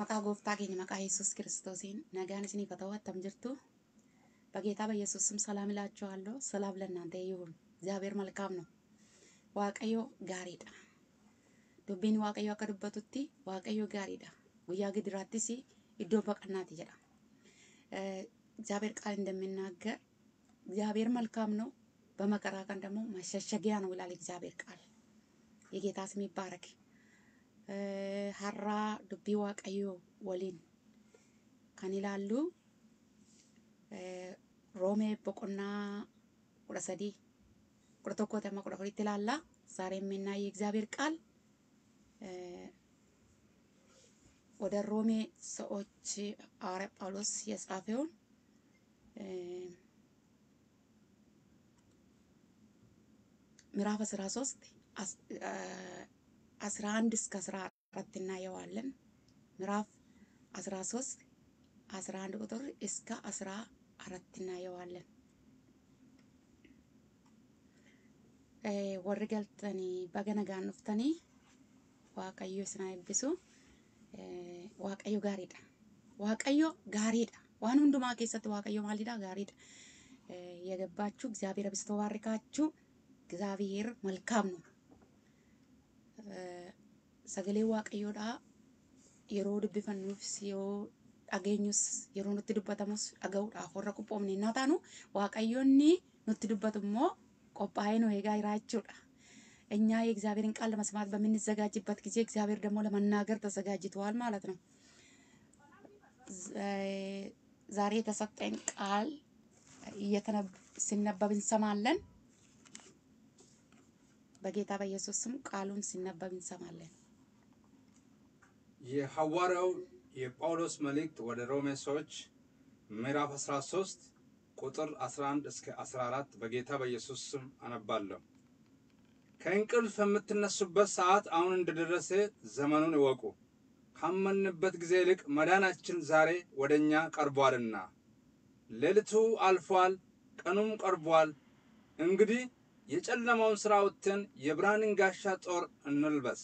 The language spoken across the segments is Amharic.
Maqaa gooftaa keenya maqaa Yesuus Kiristoosiin nagaan isiniif haa ta'u attam jirtu በጌታ በኢየሱስ ስም ሰላም እላችኋለሁ። ሰላም ለእናንተ ይሁን። እግዚአብሔር መልካም ነው። ዋቀዮ ጋሪዳ ዱቢን ዋቀዮ akka dubbatutti waaqayyo gaariidha. Guyyaa gidiraattis iddoo baqannaati jedha. እግዚአብሔር ቃል እንደሚናገር እግዚአብሔር መልካም ነው፣ በመከራ ቀን ደግሞ መሸሸጊያ ነው ይላል እግዚአብሔር ቃል። የጌታ ስም ይባረክ። ሀራ ዱቢ ዋቀዮ ወሊን kan ilaallu roomee boqonnaa kudha sadii kudha tokkoo amma kudha afuritti ilaalla ዛሬ የምናየው የእግዚአብሔር ቃል ወደ ሮሜ ሰዎች ሐዋርያ ጳውሎስ የጻፈውን ምዕራፍ 13 11 እስከ 14 እናየዋለን። ምዕራፍ 13 11 ቁጥር እስከ 14 እናየዋለን። nagaan dhuftanii waaqayyo isin haa eebbisu. Waaqayyo gaariidha. Waaqayyo gaariidha. waan hundumaa keessatti waaqayyo maalidha? gaariidha. የገባችሁ እግዚአብሔር አብዝቶ ባርካችሁ። እግዚአብሔር መልካም ነው። sagalee waaqayyoodha yeroo dubbifannuufis yoo dhageenyus yeroo nutti dubbatamus dhaga'uudhaaf warra qophoomne innaa taanu waaqayyoonni nutti dubbatu immoo qophaa'ee nu eegaa jira jechuudha። እኛ የእግዚአብሔርን ቃል ለመስማት በምንዘጋጅበት ጊዜ እግዚአብሔር ደግሞ ለመናገር ተዘጋጅተዋል ማለት ነው። ዛሬ የተሰጠን ቃል ሲነበብ እንሰማለን። በጌታ በኢየሱስ ስም ቃሉን ሲነበብ እንሰማለን። የሐዋርያው የጳውሎስ መልእክት ወደ ሮሜ ሰዎች ምዕራፍ 13 ቁጥር 11 እስከ 14 በጌታ በኢየሱስ ስም አነባለሁ። ከእንቅልፍ የምትነሱበት ሰዓት አሁን እንደደረሰ ዘመኑን እወቁ። ካመንበት ጊዜ ይልቅ መዳናችን ዛሬ ወደ እኛ ቀርቧልና፣ ሌሊቱ አልፏል፣ ቀኑም ቀርቧል። እንግዲህ የጨለማውን ሥራ ወጥተን የብርሃንን ጋሻ ጦር እንልበስ።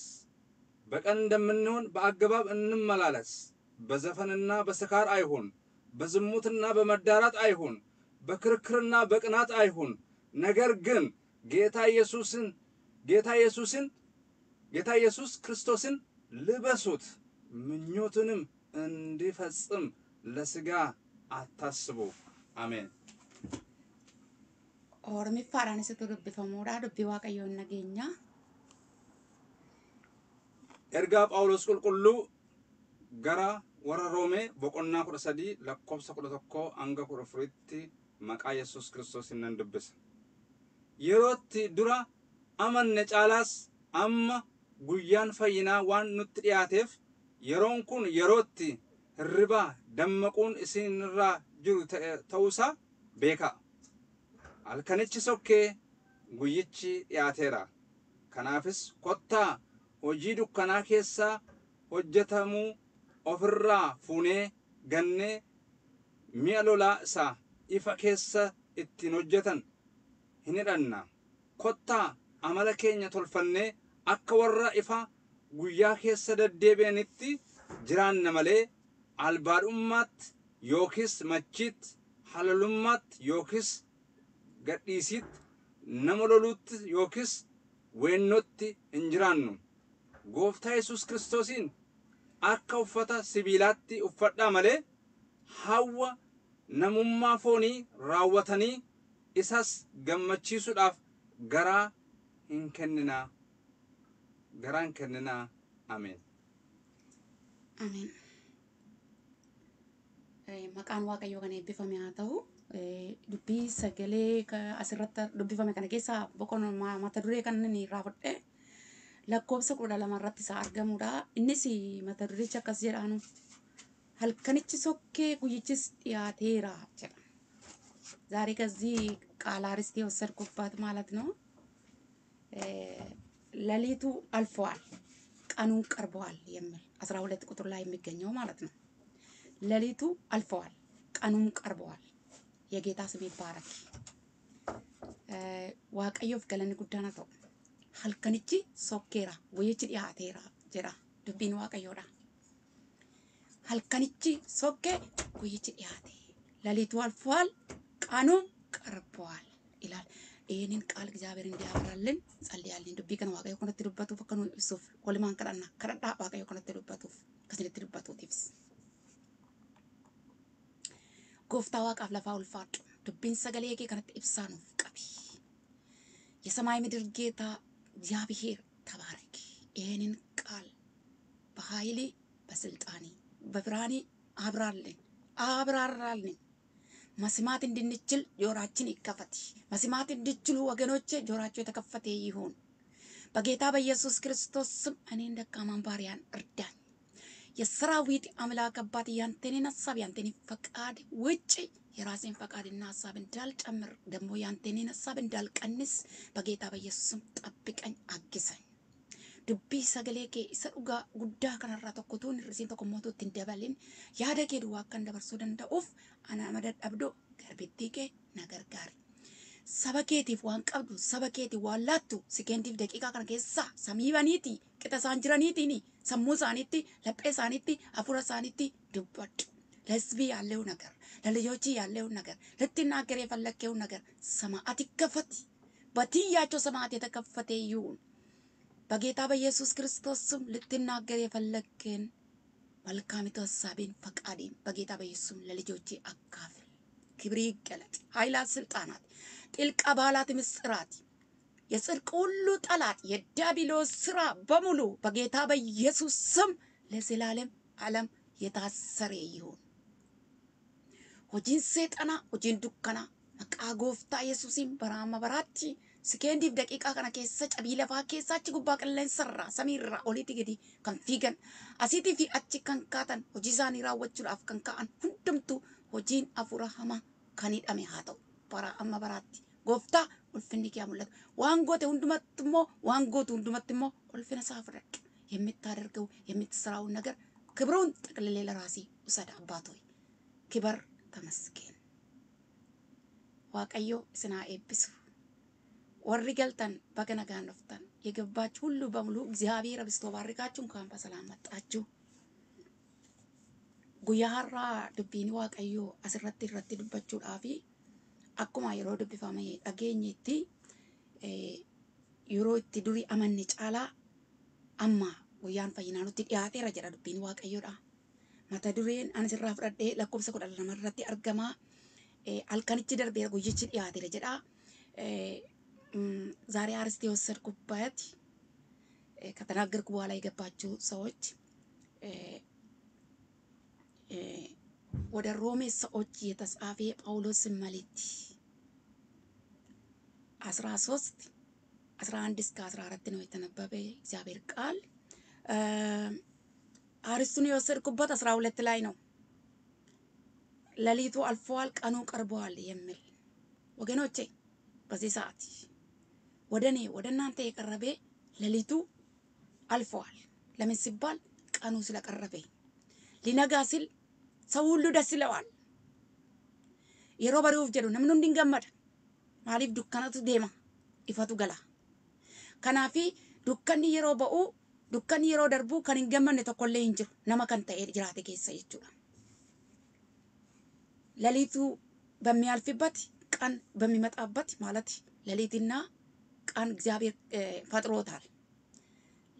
በቀን እንደምንሆን በአገባብ እንመላለስ። በዘፈንና በስካር አይሁን፣ በዝሙትና በመዳራት አይሁን፣ በክርክርና በቅናት አይሁን። ነገር ግን ጌታ ኢየሱስን ጌታ ኢየሱስን ጌታ ኢየሱስ ክርስቶስን ልበሱት። ምኞቱንም እንዲፈጽም ለስጋ አታስቡ። አሜን። Oromiffaadhaan isitu dubbifamuudha. Dubbii Waaqayyoon nageenya. ergaa phaawulos qulqulluu gara warra roomee boqonnaa kudha sadii lakkoofsa kudha tokkoo hanga kudha afuritti maqaa yesus kiristoosiin nan dubbisa. Yerootti dura amanne caalaas amma guyyaan fayyinaa waan nutti dhiyaateef yeroon kun yerootti hirribaa dammaquun isinirraa jiru ta'uusaa beekaa. Halkanichi sokkee guyyichi dhiyaateera. Kanaafis kottaa hojii dukkanaa keessaa hojjetamuu ofirraa fuunee gannee mi'a lolaa isaa ifa keessa ittiin hojjetan hin hidhanna. Kottaa amala keenya tolfannee akka warra ifa guyyaa keessa deddeebi'anitti jiraanna malee albaadhummaatti yookiis machiitti halalummaatti yookiis gadhiisiitti nama loluutti yookiis weennootti hin jiraannu. Gooftaa Yesuus Kiristoosiin akka uffata sibiilaatti uffadhaa malee hawwa namummaa foonii raawwatanii isas gammachiisuudhaaf garaa hin kenninaa. Garaa hin kenninaa. Ameen. Ameen. Maqaan Waaqayyoo kan eebbifame haa ta'u. Dubbii sagalee asirratti dubbifame kana keessaa boqonnaa mata duree kan inni irraa fudhee lakkoofsa kudha lama irratti isaa argamudha. Innis mata duricha akkas jedhaanu halkanichi sokkee guyyichis dhiyaateera jedha. ዛሬ ከዚህ ቃል አርስቴ የወሰድኩባት ማለት ነው። ሌሊቱ አልፈዋል፣ ቀኑን ቀርበዋል የሚል አስራ ሁለት ቁጥር ላይ የሚገኘው ማለት ነው። ሌሊቱ አልፈዋል፣ ቀኑም ቀርበዋል። የጌታ ስም ይባረክ። galanni guddaan haa ta'u. halkanichi sokkeera guyyichi dhiyaateera jedha dubbiin waaqayyoodha. halkanichi sokkee guyyichi dhiyaate ለሊቱ አልፏል ቀኑ ቀርቧል ይላል። ይህንን ቃል እግዚአብሔር እንዲያብራልን ጸልያለን። ዱቢ ከነ ዋቀዮ ከነtti dubbatuuf akka nu ibsuuf walumaan kadhanna kadhadhaa waaqayyo kanatti dubbatuuf akkasinitti dubbatuutiifis. Gooftaa waaqaaf lafaa ulfaadhu dubbiin sagalee kee kanatti ibsaa nuuf qabi. የሰማይ ምድር ጌታ እግዚአብሔር ተባረክ። ይህንን ቃል በኃይሌ በስልጣኔ በብርሃኔ አብራልን አብራራልን። መስማት እንድንችል ጆራችን ይከፈት። መስማት እንድችሉ ወገኖቼ ጆራቸው የተከፈተ ይሁን። በጌታ በኢየሱስ ክርስቶስ ስም እኔን ደካማን ባሪያን እርዳኝ። የሰራዊት አምላክ አባት ያንተንን ሀሳብ ያንተንን ፈቃድ ውጭ የራሴን ፈቃድና ሀሳብ እንዳልጨምር ደግሞ ያንተንን ሀሳብ እንዳልቀንስ በጌታ በኢየሱስ ስም ጠብቀኝ፣ አግዘኝ። kanarraa tokko tuun hir'isiin tokko immoo itti hin dabalin yaada kee duwwaa akkan dabarsuu danda'uuf ana dadhabdoo garbittii kee na gargaari. Saba keetiif waan qabdu saba keetiif waan laattu sekeentiif daqiiqaa kana keessaa samii baniiti qixa isaan jiraniitiin sammuu isaaniitti laphee isaaniitti hafuura isaaniitti dubbadhu. ለህዝብ ያለው ነገር ለልጆች ያለውን ነገር ልትናገር የፈለግከውን ነገር ሰማዓት ይከፈት። በትያቸው ሰማዓት የተከፈተ ይሁን። በጌታ በኢየሱስ ክርስቶስ ስም ልትናገር የፈለግክን መልካሚቱ ሀሳቤን ፈቃዴን በጌታ በኢየሱስ ስም ለልጆቼ አካፍል። ክብር ይገለጥ። ኃይላት፣ ስልጣናት፣ ጥልቅ አባላት፣ ምስጢራት፣ የጽድቅ ሁሉ ጠላት የዲያብሎስ ስራ በሙሉ በጌታ በኢየሱስ ስም ለዘላለም ዓለም የታሰረ ይሁን። hojiin seexanaa hojiin dukkanaa maqaa gooftaa yesuusiin baraama baraatti Sikeendiif daqiiqaa kana keessa cabii lafaa keessa achi gubbaa qilleensarraa samiirraa olitti gadi kan fiigan asiitii fi achi kan kaatan hojii isaanii raawwachuudhaaf kan ka'an hundumtuu hojiin hafuura hamaa kan hidhame haa ta'u bara amma baraatti hundumatti immoo waan gootu hundumatti immoo ulfina isaa fudhadhu የምታደርገው የምትሰራውን ነገር ክብሩን ጠቅልሌ ለራሴ ውሰድ አባት ሆይ ክበር ተመስገን ዋቀዮ ስና warri galtan baga nagaan dhuftan የገባችሁ ሁሉ በሙሉ እግዚአብሔር አብዝቶ ባርካችሁ እንኳን በሰላም መጣችሁ። guyyaa har'aa dubbiin waaqayyoo asirratti irratti dubbachuudhaaf akkuma yeroo dubbifame dhageenyetti yeroo itti durii amanne caalaa amma guyyaan fayyinaa nutti dhiyaateera jedha dubbiin waaqayyoodha. Mata dureen ani sirraa fudhadhee lakkoofsa kudha lama irratti argama. Halkanichi darbeera guyyichi dhiyaateera jedha. ዛሬ አርስት የወሰድኩበት ከተናገርኩ በኋላ የገባችሁ ሰዎች ወደ ሮሜ ሰዎች የተጻፈ ጳውሎስን መልእክት አስራ ሶስት አስራ አንድ እስከ አስራ አራት ነው የተነበበ እግዚአብሔር ቃል። አርስቱን የወሰድኩበት አስራ ሁለት ላይ ነው። ሌሊቱ አልፈዋል፣ ቀኑ ቀርበዋል የሚል ወገኖቼ በዚህ ሰዓት ወደ እኔ ወደ እናንተ የቀረበ ሌሊቱ አልፈዋል። ለምን ሲባል ቀኑ ስለቀረበ ሊነጋ ሲል ሰው ሁሉ ደስ ይለዋል። namni hundi hin gammada. Maaliif dukkanatu deema ifatu gala. Kanaafi dukkanni yeroo ba'u dukkanni yeroo darbu kan hin gammanne tokkollee hin jiru nama kan ta'e jiraate keessa jechuudha. ሌሊቱ በሚያልፍበት ቀን በሚመጣበት ማለት ሌሊትና ቀን እግዚአብሔር ፈጥሮታል።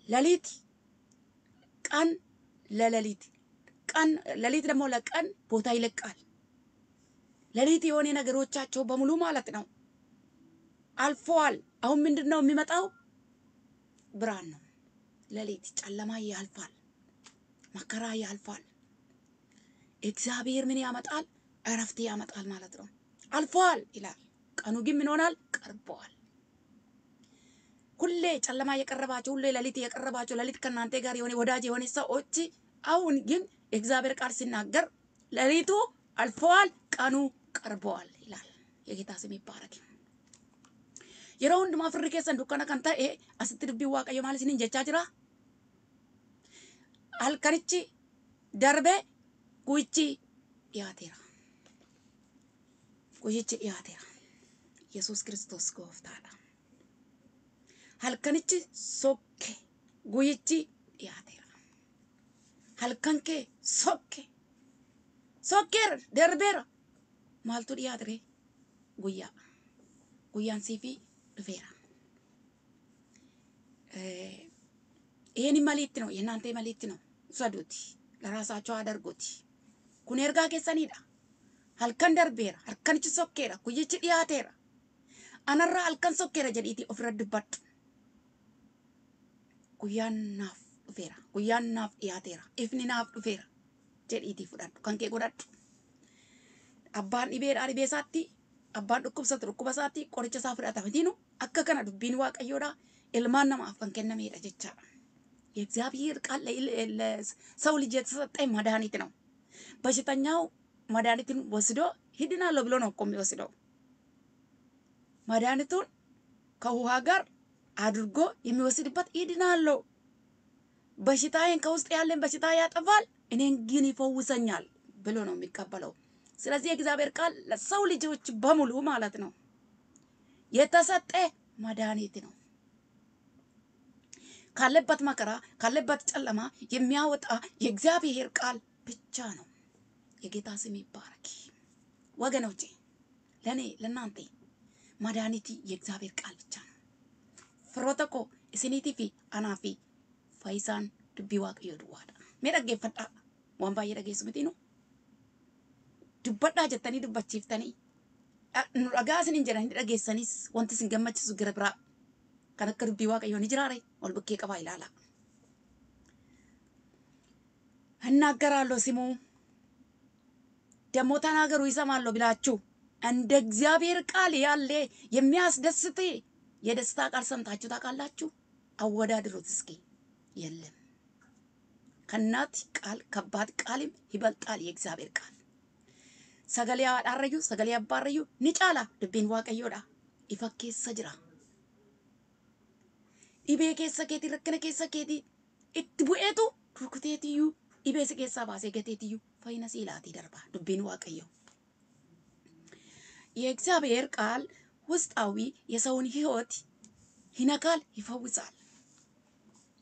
ሌሊት ቀን ለሌሊት ቀን ሌሊት ደግሞ ለቀን ቦታ ይለቃል። ሌሊት የሆነ ነገሮቻቸው በሙሉ ማለት ነው አልፈዋል። አሁን ምንድን ነው የሚመጣው? ብርሃን ነው። ሌሊት ጨለማ ያልፋል፣ መከራ ያልፋል። እግዚአብሔር ምን ያመጣል? እረፍት ያመጣል ማለት ነው። አልፈዋል ይላል። ቀኑ ግን ምን ሆናል? ቀርበዋል። ሁሌ ጨለማ የቀረባቸው ሁሌ ሌሊት የቀረባቸው ሌሊት ከእናንተ ጋር የሆነ ወዳጅ የሆነ ሰዎች አሁን ግን የእግዚአብሔር ቃል ሲናገር ሌሊቱ አልፈዋል፣ ቀኑ ቀርበዋል ይላል። የጌታ ስም ይባረክ። yeroo hundumaa firri keessan dukkana kan ta'e asitti dubbii waaqayyo maal isiniin jechaa jira halkanichi darbe guyyichi dhiyaateera guyyichi dhiyaateera yesus kiristoos gooftaadha halkanichi sokke guyyichi dhiyaateera halkan kee sokke sokkeera darbeera maaltu dhiyaate guyyaa guyyaan siifii dhufeera ይህን መልእክት ነው የእናንተ መልእክት ነው። ውሰዱት፣ ለራሳቸው አድርጉት። ኩን ኤርጋ ኬሰኒዳ anarraa halkan sokkeera jedhiiti ofirra dubbadhu guyyaan naaf dhufeera guyyaan naaf dhiyaateera ifni naaf dhufeera jedhiitii fudhadhu kan kee godhadhu abbaan dhibeedhaa dhibee isaatti abbaan dhukkubsatu dhukkuba isaatti qoricha isaa fudhata mitiinu akka kana dubbiin waaqayyoodha ilmaan namaaf kan kennameedha jechaadha የእግዚአብሔር ቃል ለሰው ልጅ የተሰጠ መድኃኒት ነው። በሽተኛው መድኃኒትን ወስዶ ሂድናለሁ ብሎ ነው እኮ የሚወስደው። መድኃኒቱን ከውሃ ጋር አድርጎ የሚወስድበት ሂድናለሁ፣ በሽታዬን ከውስጥ ያለን በሽታ ያጠፋል፣ እኔን ግን ይፈውሰኛል ብሎ ነው የሚቀበለው። ስለዚህ የእግዚአብሔር ቃል ለሰው ልጆች በሙሉ ማለት ነው የተሰጠ መድኃኒት ነው። ካለበት መከራ ካለበት ጨለማ የሚያወጣ የእግዚአብሔር ቃል ብቻ ነው። የጌታ ስም ይባረክ። ወገኖቼ ለእኔ ለእናንተ መድኃኒት የእግዚአብሔር ቃል ብቻ ነው። firoota koo isinii fi anaa fi faayisaan dubbii waaqayyoo duwwaadha. Mee dhaggeeffadhaa waan baay'ee dhageessu mitiinu dubbadhaa jettanii dubbachiiftanii nu dhagaa isin hin jedhanii dhageessanis wanti isin gammachiisu gara biraa kan akka dubbii waaqayyoo ni jiraare ol bukkee qabaa ilaalaa. እናገራለሁ ስሙ ደግሞ ተናገሩ ይሰማለሁ ብላችሁ እንደ እግዚአብሔር ቃል ያለ የሚያስደስት የደስታ ቃል ሰምታችሁ ታውቃላችሁ? አወዳድሩት እስኪ። የለም ከእናት ቃል ከባድ ቃልም ይበልጣል የእግዚአብሔር ቃል። ሰገሌ አዳረዩ ሰገሌ አባረዩ ኒጫላ ድቤን ዋቀዮዳ ኢፈ ኬሰ ጅራ ዲቤ ኬሰ ኬቲ ረክነ ኬሰ ኬቲ bu'eetu rukuteetiyyuu dhibee si keessaa baasee gateetiyyuu fayyina siilaati darba dubbiin waaqayyo የእግዚአብሔር ቃል ውስጣዊ የሰውን ህይወት ይነካል፣ ይፈውሳል።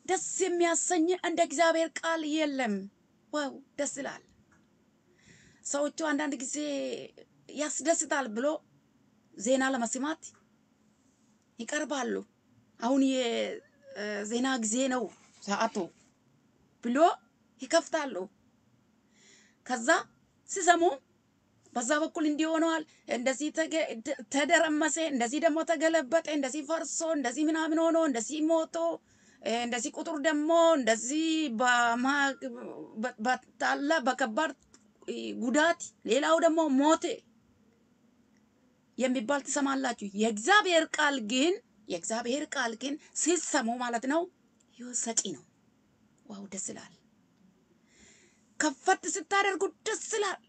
ደስ የሚያሰኝ እንደ እግዚአብሔር ቃል የለም። ዋው ደስ ይላል። ሰዎቹ አንዳንድ ጊዜ ያስደስታል ብሎ ዜና ለመስማት ይቀርባሉ። አሁን የዜና ጊዜ ነው ሰዓቱ ብሎ ይከፍታሉ። ከዛ ሲሰሙ በዛ በኩል እንዲህ ሆነዋል፣ እንደዚህ ተደረመሰ፣ እንደዚህ ደግሞ ተገለበጠ፣ እንደዚህ ፈርሶ፣ እንደዚህ ምናምን ሆኖ፣ እንደዚህ ሞቶ፣ እንደዚህ ቁጥር ደግሞ እንደዚህ በታላ በከባድ ጉዳት ሌላው ደግሞ ሞተ የሚባል ትሰማላችሁ። የእግዚአብሔር ቃል ግን የእግዚአብሔር ቃል ግን ሲሰሙ ማለት ነው ህይወት ሰጪ ነው። ዋው ደስ ይላል። ከፈት ስታደርጉ ደስ ይላል።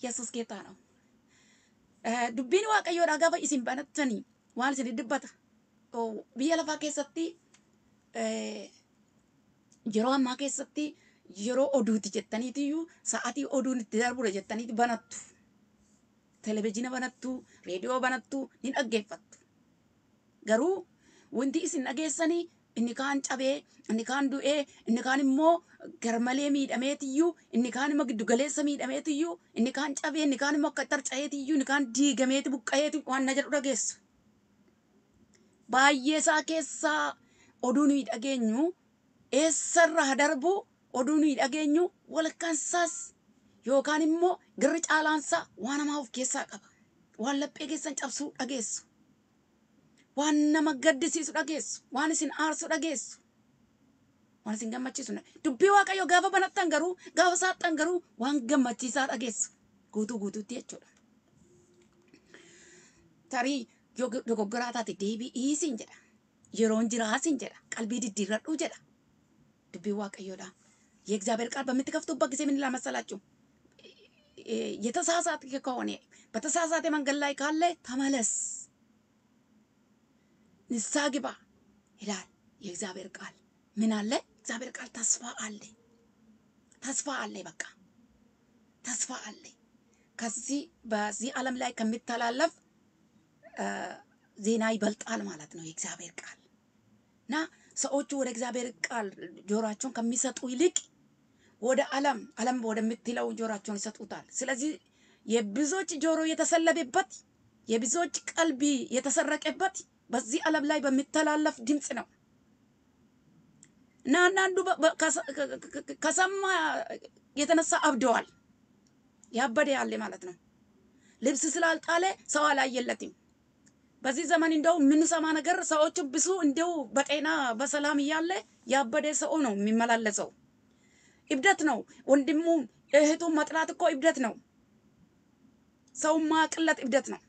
ኢየሱስ ጌታ ነው። dubbiin waaqayyoodha gaafa isin banattanii waan isin dubbata biyya lafaa keessatti yeroo ammaa yeroo oduuti jettaniitiyyuu sa'atii oduun itti darbudha jettaniiti banattu. Televizhiina banattu reediyoo banattu ni dhaggeeffattu. Garuu wanti isin dhageessanii inni kaan cabee inni kaan du'ee inni kaan immoo garmalee miidhameetiyyuu inni kaan immoo giddugaleessa miidhameetiyyuu inni kaan cabee inni kaan immoo akka tarca'eetiyyuu inni kaan diigameeti buqqa'eeti waan na jedhu dhageessu. Baay'ee isaa keessaa oduu nuyi dhageenyu. Eessarraa darbu oduu nuyi dhageenyu walakkaan isaas yookaan immoo garri caalaansaa waan namaa of keessaa qaba. Waan laphee keessan cabsuu dhageessu. waan nama gaddisiisu dhageessu waan isin aarsu dhageessu waan isin gammachiisu dubbii waaqayyo gaafa banattan garuu gaafa saattan garuu waan gammachiisaa dhageessu guutuu guutuutti jechuudha. Tarii dogoggoraa taate deebi'ii siin jedha yeroon jiraa siin jedha qalbii diddiirradhuu jedha dubbii waaqayyoodha. የእግዚአብሔር ቃል በምትከፍቱበት ጊዜ ምን ይላል? የተሳሳተ ከሆነ በተሳሳተ መንገድ ላይ ካለ ተመለስ ንስሐ ግባ ይላል የእግዚአብሔር ቃል። ምን አለ? እግዚአብሔር ቃል ተስፋ አለ፣ ተስፋ አለ፣ በቃ ተስፋ አለ። ከዚህ በዚህ ዓለም ላይ ከሚተላለፍ ዜና ይበልጣል ማለት ነው የእግዚአብሔር ቃል እና ሰዎቹ ወደ እግዚአብሔር ቃል ጆሯቸውን ከሚሰጡ ይልቅ ወደ ዓለም ዓለም ወደምትለው ጆሯቸውን ይሰጡታል። ስለዚህ የብዙዎች ጆሮ የተሰለበበት የብዙዎች ቀልቢ የተሰረቀበት በዚህ ዓለም ላይ በሚተላለፍ ድምፅ ነው እና አንዳንዱ ከሰማ የተነሳ አብደዋል። ያበደ ያለ ማለት ነው። ልብስ ስላልጣለ ሰው አላየለትም። በዚህ ዘመን እንደው የምንሰማ ነገር ሰዎቹ ብሱ እንደው በጤና በሰላም እያለ ያበደ ሰው ነው የሚመላለሰው። እብደት ነው። ወንድሙን እህቱን መጥላት እኮ እብደት ነው። ሰው ማቅለት እብደት ነው።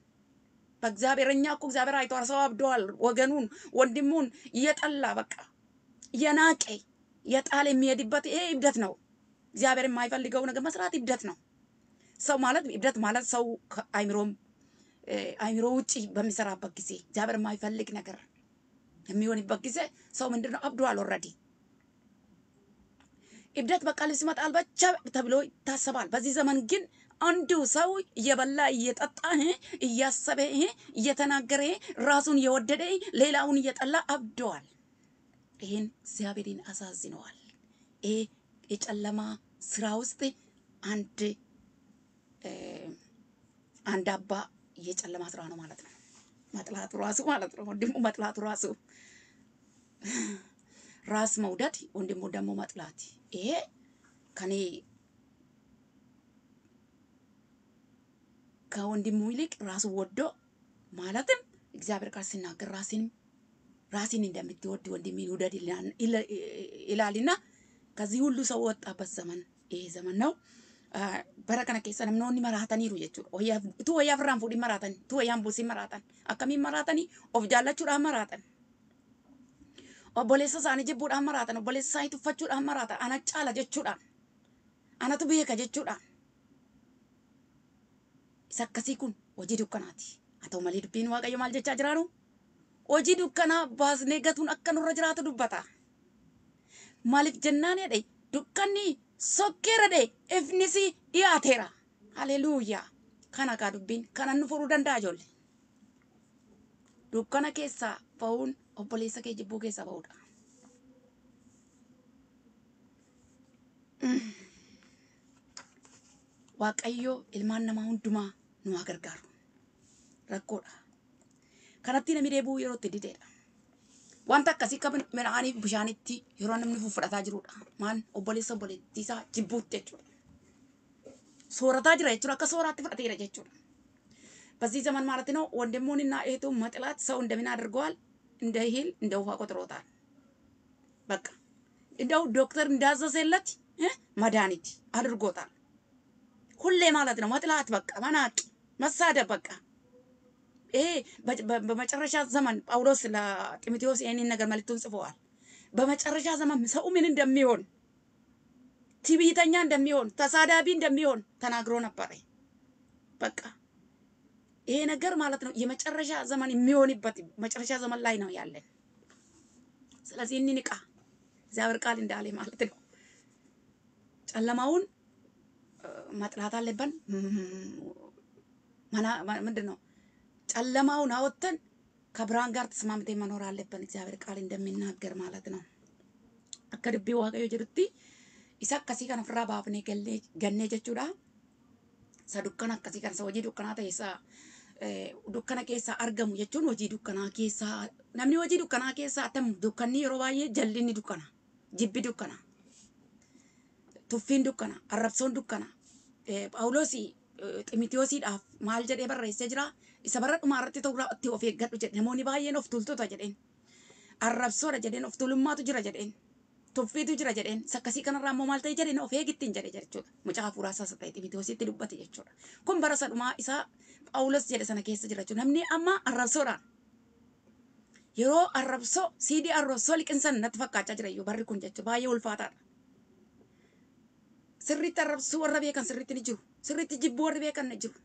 በእግዚአብሔር እኛ እኮ እግዚአብሔር አይቷል። ሰው አብደዋል። ወገኑን ወንድሙን እየጠላ በቃ እየናቀ የጣል የሚሄድበት ይሄ እብደት ነው። እግዚአብሔር የማይፈልገው ነገር መስራት እብደት ነው። ሰው ማለት እብደት ማለት ሰው ከአይምሮም እ፣ አይምሮ ውጪ በሚሰራበት ጊዜ እግዚአብሔር የማይፈልግ ነገር የሚሆንበት ጊዜ ሰው ምንድን ነው አብዷል። already እብደት በቃ ልብስ መጣል ብቻ ተብሎ ይታሰባል። በዚህ ዘመን ግን አንዱ ሰው እየበላ እየጠጣ እያሰበ እየተናገረ ራሱን እየወደደ ሌላውን እየጠላ አብደዋል። ይህን እግዚአብሔርን አሳዝነዋል። ይሄ የጨለማ ስራ ውስጥ አንድ አንድ አባ የጨለማ ስራ ነው ማለት ነው። መጥላቱ ራሱ ማለት ነው። ወንድሙ መጥላቱ ራሱ ራስ መውደድ፣ ወንድሙ ደግሞ መጥላት። ይሄ ከኔ ከወንድሙ ይልቅ ራሱ ወዶ ማለትም እግዚአብሔር ቃል ሲናገር ራስን ራስን እንደምትወድ ወንድሜን ውደድ ይላልና ከዚህ ሁሉ ሰው ወጣበት ዘመን ይሄ ዘመን ነው። Ah, bara kana keessa namoonni maraataniiru jechuudha. Wayyaaf utuu wayyaaf irraan fuudhin maraatan, utuu wayyaan buusin maraatan. Akkamiin maraatanii of jaallachuudhaan maraatan. Obboleessa isaanii jibbuudhaan maraatan, obboleessa isaanii tuffachuudhaan maraatan, ana caala jechuudhaan, anatu beeka jechuudhaan. Isa akkasii kun hojii dukkanaati. Haa ta'u malee dubbiin Waaqayyo maal jechaa jiraanu? Hojii dukkanaa baasnee gatuun akka nurra jiraatu dubbata. Maaliif jennaan jedhe dukkanni sokkeera dhe ifnis dhiyaateera. Haleluuyaa. Kana kaa dubbiin kana nu furuu danda'a ijoollee. Dukkana keessaa ba'uun obboleessa kee jibbuu keessaa ba'uudha. Waaqayyo ilmaan namaa hundumaa nu haa gargaaru. Rakkoodha. Kanatti namni deebi'uu yeroo itti dideedha. Wanta akkasii akka midhaanii bishaanitti yeroo namni fudhataa jirudha. Maal obboleessa obboleettii isaa jibbuutti jechuudha. Soorataa jira jechuudha. Akka sooraatti fudhateera jechuudha. በዚህ ዘመን ማለት ነው ወንድሙንና እህቱን መጥላት ሰው እንደምን አድርገዋል? እንደ እህል እንደ ውሃ ቆጥሮታል። በቃ እንደው ዶክተር እንዳዘዘለት መድኃኒት አድርጎታል። ሁሌ ማለት ነው መጥላት፣ በቃ መናቅ፣ መሳደብ በቃ ይሄ በመጨረሻ ዘመን ጳውሎስ ለጢሞቴዎስ ይህንን ነገር መልእክቱን ጽፈዋል። በመጨረሻ ዘመን ሰው ምን እንደሚሆን ትዕቢተኛ እንደሚሆን ተሳዳቢ እንደሚሆን ተናግሮ ነበረ። በቃ ይሄ ነገር ማለት ነው የመጨረሻ ዘመን የሚሆንበት መጨረሻ ዘመን ላይ ነው ያለን። ስለዚህ እንንቃ፣ እግዚአብሔር ቃል እንዳለ ማለት ነው። ጨለማውን መጥላት አለብን። ምንድን ነው ጨለማውን አወጥተን ከብርሃን ጋር ተስማምተን መኖር አለብን። እግዚአብሔር ቃል እንደሚናገር ማለት ነው። kana ofirraa baafnee gallee- gannee jechuudha. Isa dukkana akkasii kana isa hojii dukkanaa ta'e isa eh, dukkana keessaa argamu jechuun hojii dukkanaa keessaa namni hojii dukkanaa keessaa atam dukkanni yeroo baay'ee jallinni dukkana jibbi dukkana tuffiin dukkana arrabsoon dukkana Eh, Phaawulos Ximitiyoosiidhaaf maal jedhee barreessee jira? Isa bara dhumaa irratti ta'uu itti of eeggadhu jedhe. Namoonni baay'een of tuultota jedheen. Arrabsoodha jedheen of tuulummaatu jira jedheen. Tuffiitu jira jedheen. Isa akkasii kanarraa immoo maal ta'e jedheen? Of eegittiin jedhe jechuudha. Mucaa hafuuraa isaas ta'e Ximitiyoosiitti dubbate jechuudha. Kun bara sadhumaa isaa Phaawulos jedhe sana keessa jira jechuudha. Namni amma arrabsoodhaan yeroo arrabsoo siidii arrabsoo liqinsan natti fakkaachaa jira iyyuu barri kun jechuudha. Baay'ee ulfaataadha. Sirriitti arrabsuu warra beekan sirriitti ni jiru. Sirriitti jibbuu warri beekan ni jiru.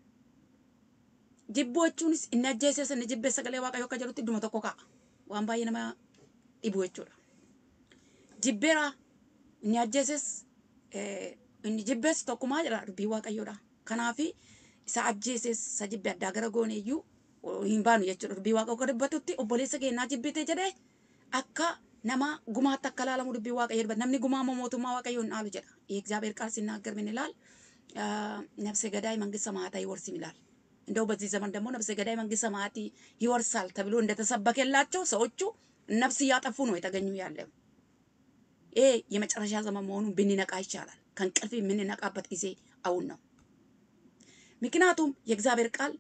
Jibbuu jechuunis inni ajjeesee inni jibbee sagalee waaqayyoo akka jedhutti idduma tokko kaa'a. Waan baay'ee nama dhibu jechuudha. Jibbeera inni ajjeeses inni jibbees tokkumaa jedha dubbii waaqayyoodha. Kanaafi isa ajjeeses isa jibbe addaa gara goone iyyuu hin baanu jechuudha. Dubbii waaqayyoo akka dubbatutti obboleessa keenyaa jibbite jedhee akka nama gumaatti akka ilaalamu dubbii waaqayyo dubbata namni gumaama mootummaa waaqayyoon dhaalu jedha. የእግዚአብሔር ቃል ሲናገር ምን ይላል ነፍሰ ገዳይ መንግስት ሰማያት አይወርስም ይላል እንደው በዚህ ዘመን ደግሞ ነፍሰ ገዳይ መንግስት ሰማያት ይወርሳል ተብሎ እንደተሰበከላቸው ሰዎቹ ነፍስ እያጠፉ ነው የተገኙ ያለው ይሄ የመጨረሻ ዘመን መሆኑን ብንነቃ ይቻላል ከእንቅልፍ የምንነቃበት ጊዜ አሁን ነው ምክንያቱም የእግዚአብሔር ቃል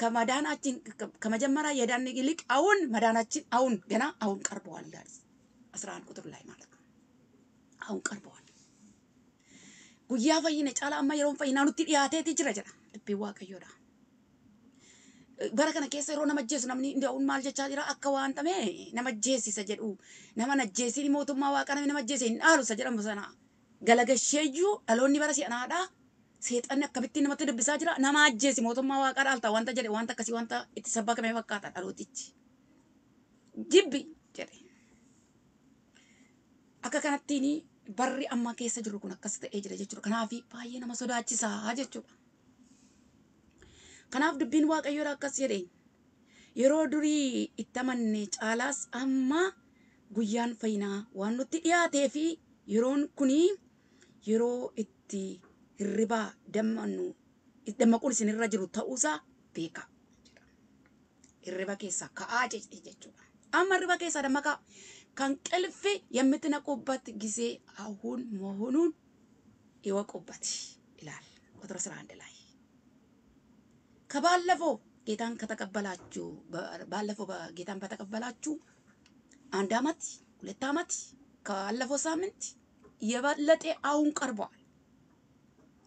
ከመዳናችን ከመጀመሪያ የዳን ይልቅ አሁን መዳናችን አሁን ገና አሁን ቀርበዋል አስራ አንድ ቁጥር ላይ ማለት ነው አሁን ቀርበዋል ጉያ ፈይነ ጫላ አማ የሮን ፈይና yeroo nama ajjeesu namni nda'uun maal jechaa jira akka waan xame nama ajjeesisa jedhu nama najjeesiin mootummaa waaqa namni nama ajjeese hin dhaalu isa jedhamu sana galagasheeyyuu dhaloonni bara si'anaadha seexanni akkamittiin namatti dubbisaa jira. Nama ajjeesi. Mootummaa waaqaa dhaalta wanta jedhe wanta akkasii wanta itti sabbakame fakkaata. Dhalootichi jibbi jedhe. Akka kanattiin barri amma keessa jiru kun akkas ta'ee jira jechuudha. Kanaaf baay'ee nama sodaachisaa jechuudha. Kanaaf dubbiin waaqayyoodha akkas jedhe. Yeroo durii itti amanne caalaas amma guyyaan fayyinaa waan nutti dhiyaatee fi yeroon kuni yeroo itti hirribaa dammannu dammaquun isinirra jiru ta'uusaa beeka. Hirriba keessaa ka'aa jechuudha. Amma hirriba keessaa dammaqaa kan qilfi የምትነቁበት ጊዜ አሁን መሆኑን ይወቁበት ይላል ቁጥር 11 ላይ ከባለፈው ጌታን ከተቀበላችሁ ባለፈው ጌታን በተቀበላችሁ አንድ አመት ሁለት አመት ካለፈው ሳምንት የበለጠ አሁን ቀርበዋል።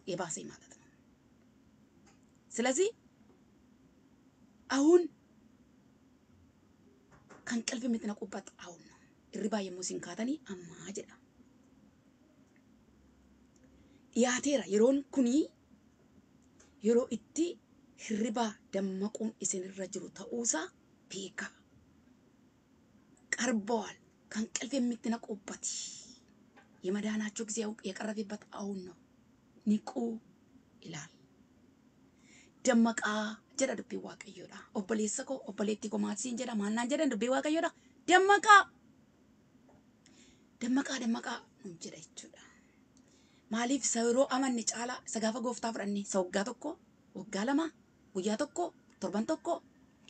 የባሰ ማለት ነው። ስለዚህ አሁን ከእንቅልፍ የምትነቁበት አሁን ነው። እርባ የሙሲንካተኒ አማ ጀዳ dhiyaateera yeroon kuni yeroo itti hirribaa dammaquun isinirra jiru ta'uusaa beekaa ቀርበዋል ከእንቅልፍ የምትነቁበት የመዳናቸው ጊዜ የቀረበበት አሁን ነው። niqu ilaal. Dammaqaa jedha dubbii waaqayyoodha. Obboleessa koo obboleetti komaasiin jedha maannaan jedhan dubbii waaqayyoodha. Dammaqaa. Dammaqaa dammaqaa nuun jedha jechuudha. Maaliif isa yeroo amanne caalaa isa gaafa gooftaa fudhanne isa waggaa tokko waggaa lama guyyaa tokko torban tokko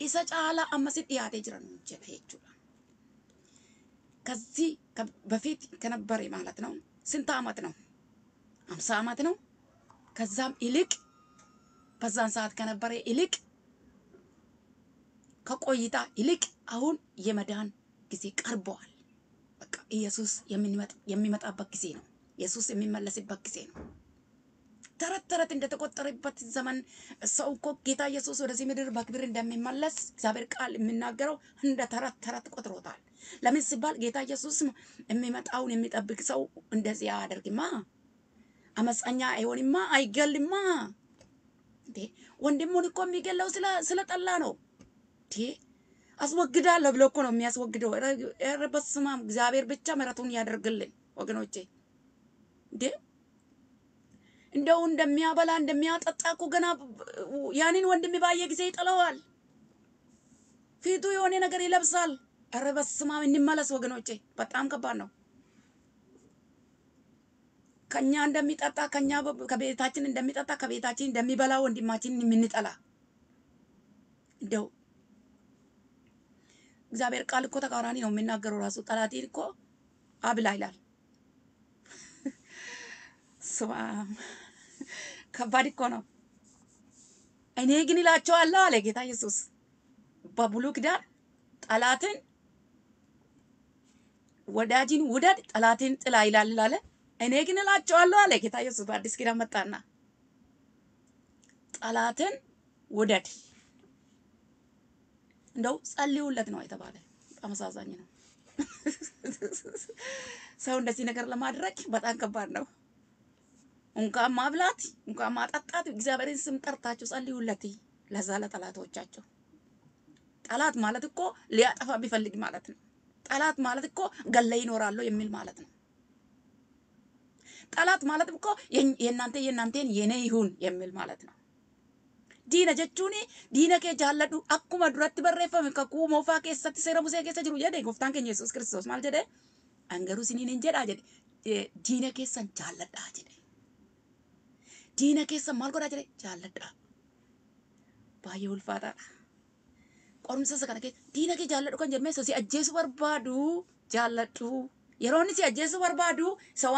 isa caalaa ammasitti dhiyaatee jira nuun jedha jechuudha. Kasii bafeeti kana bare maalat na'u sinta amat na'u አምሳ አመት ነው። ከዛም ይልቅ በዛን ሰዓት ከነበረ ይልቅ ከቆይታ ይልቅ አሁን የመዳን ጊዜ ቀርበዋል። በቃ ኢየሱስ የሚመጣበት ጊዜ ነው። ኢየሱስ የሚመለስበት ጊዜ ነው። ተረት ተረት እንደተቆጠረበት ዘመን ሰው እኮ ጌታ ኢየሱስ ወደዚህ ምድር በክብር እንደሚመለስ እግዚአብሔር ቃል የሚናገረው እንደ ተረት ተረት ቆጥሮታል። ለምን ሲባል ጌታ ኢየሱስ የሚመጣውን የሚጠብቅ ሰው እንደዚህ አያደርግማ፣ አመፀኛ አይሆንማ፣ አይገልማ። ወንድሙን እኮ የሚገለው ስለጠላ ነው። አስወግዳለሁ ብሎ እኮ ነው የሚያስወግደው። ኧረ በስመ አብ እግዚአብሔር ብቻ ምሕረቱን ያደርግልን ወገኖቼ። እንዴ እንደው እንደሚያበላ እንደሚያጠጣ እኮ ገና ያንን ወንድም ባየ ጊዜ ይጠለዋል። ፊቱ የሆነ ነገር ይለብሳል። ኧረ በስመ አብ እንመለስ ወገኖቼ፣ በጣም ከባድ ነው። ከኛ እንደሚጠጣ ከኛ ከቤታችን እንደሚጠጣ ከቤታችን እንደሚበላ ወንድማችንን የምንጠላ እንደው እግዚአብሔር ቃል እኮ ተቃራኒ ነው የሚናገረው። ራሱ ጠላቴን እኮ አብላ ይላል። ከባድ እኮ ነው። እኔ ግን እላቸዋለሁ አለ ጌታ ኢየሱስ በብሉይ ኪዳን ጠላትን ወዳጅን ውደድ ጠላትን ጥላ ይላል አለ። እኔ ግን እላቸዋለሁ አለ ጌታ ኢየሱስ በአዲስ ኪዳን መጣና ጠላትን ውደድ። እንደው ጸልዩለት ነው የተባለ። በጣም አሳዛኝ ነው። ሰው እንደዚህ ነገር ለማድረግ በጣም ከባድ ነው። እንኳን ማብላት እንኳን ማጠጣት እግዚአብሔርን ስም ጠርታችሁ ጸልዩለት ለዛ ለጠላቶቻቸው። ጠላት ማለት እኮ ሊያጠፋ ቢፈልግ ማለት ነው። ጠላት ማለት እኮ ገለ ይኖራሉ የሚል ማለት ነው። ጠላት ማለት እኮ የእናንተ የእናንተን የኔ ይሁን የሚል ማለት ነው። Diina jechuun diina kee jaalladhu akkuma duratti barreeffame kakuu moofaa keessatti seera musee keessa jiru jedhe gooftaan keenya Yesuus Kiristoos maal jedhe angaruu isiniin hin jedhaa jedhe diina keessan jaalladhaa jedhe. Diina keessan maal godhaa jedhe jaalladhaa. Baay'ee ulfaataadha. Qorumsa isa kana keessa diina kee jaalladhu kan jedhame si ajjeesuu barbaadu jaalladhu. Yeroo inni si ajjeesuu barbaadu isa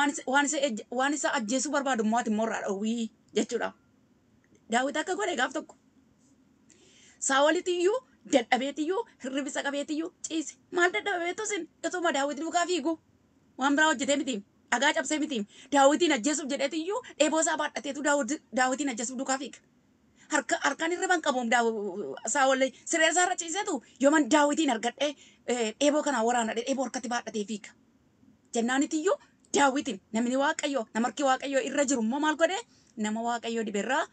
waan isa ajjeesuu barbaadu immoo irraa dhowwii jechuudha. Daawit akka godhe gaaf tokko. Saawolitiyyuu dadhabeetiyyuu hirribisa qabeetiyyuu ciise. Maal dadhabeetu sin ituma daawit duukaa fiigu. Waan biraa hojjetee miti. Dhagaa cabsee miti. Daawitiin ajjeesuuf jedheetiyyuu eeboo isaa baadhateetu daawitiin ajjeesuuf duukaa fiiga. Harka harkaan hirriban qabuun saawollee siree isaarra ciisetu yooman daawitiin argadhee eeboo kanaa waraanadhee eeboo harkatti baadhatee fiiga. Jennaanitiyyuu daawitiin namni waaqayyoo nama harki waaqayyoo irra jiru immoo maal godhee? Nama waaqayyoo diberraa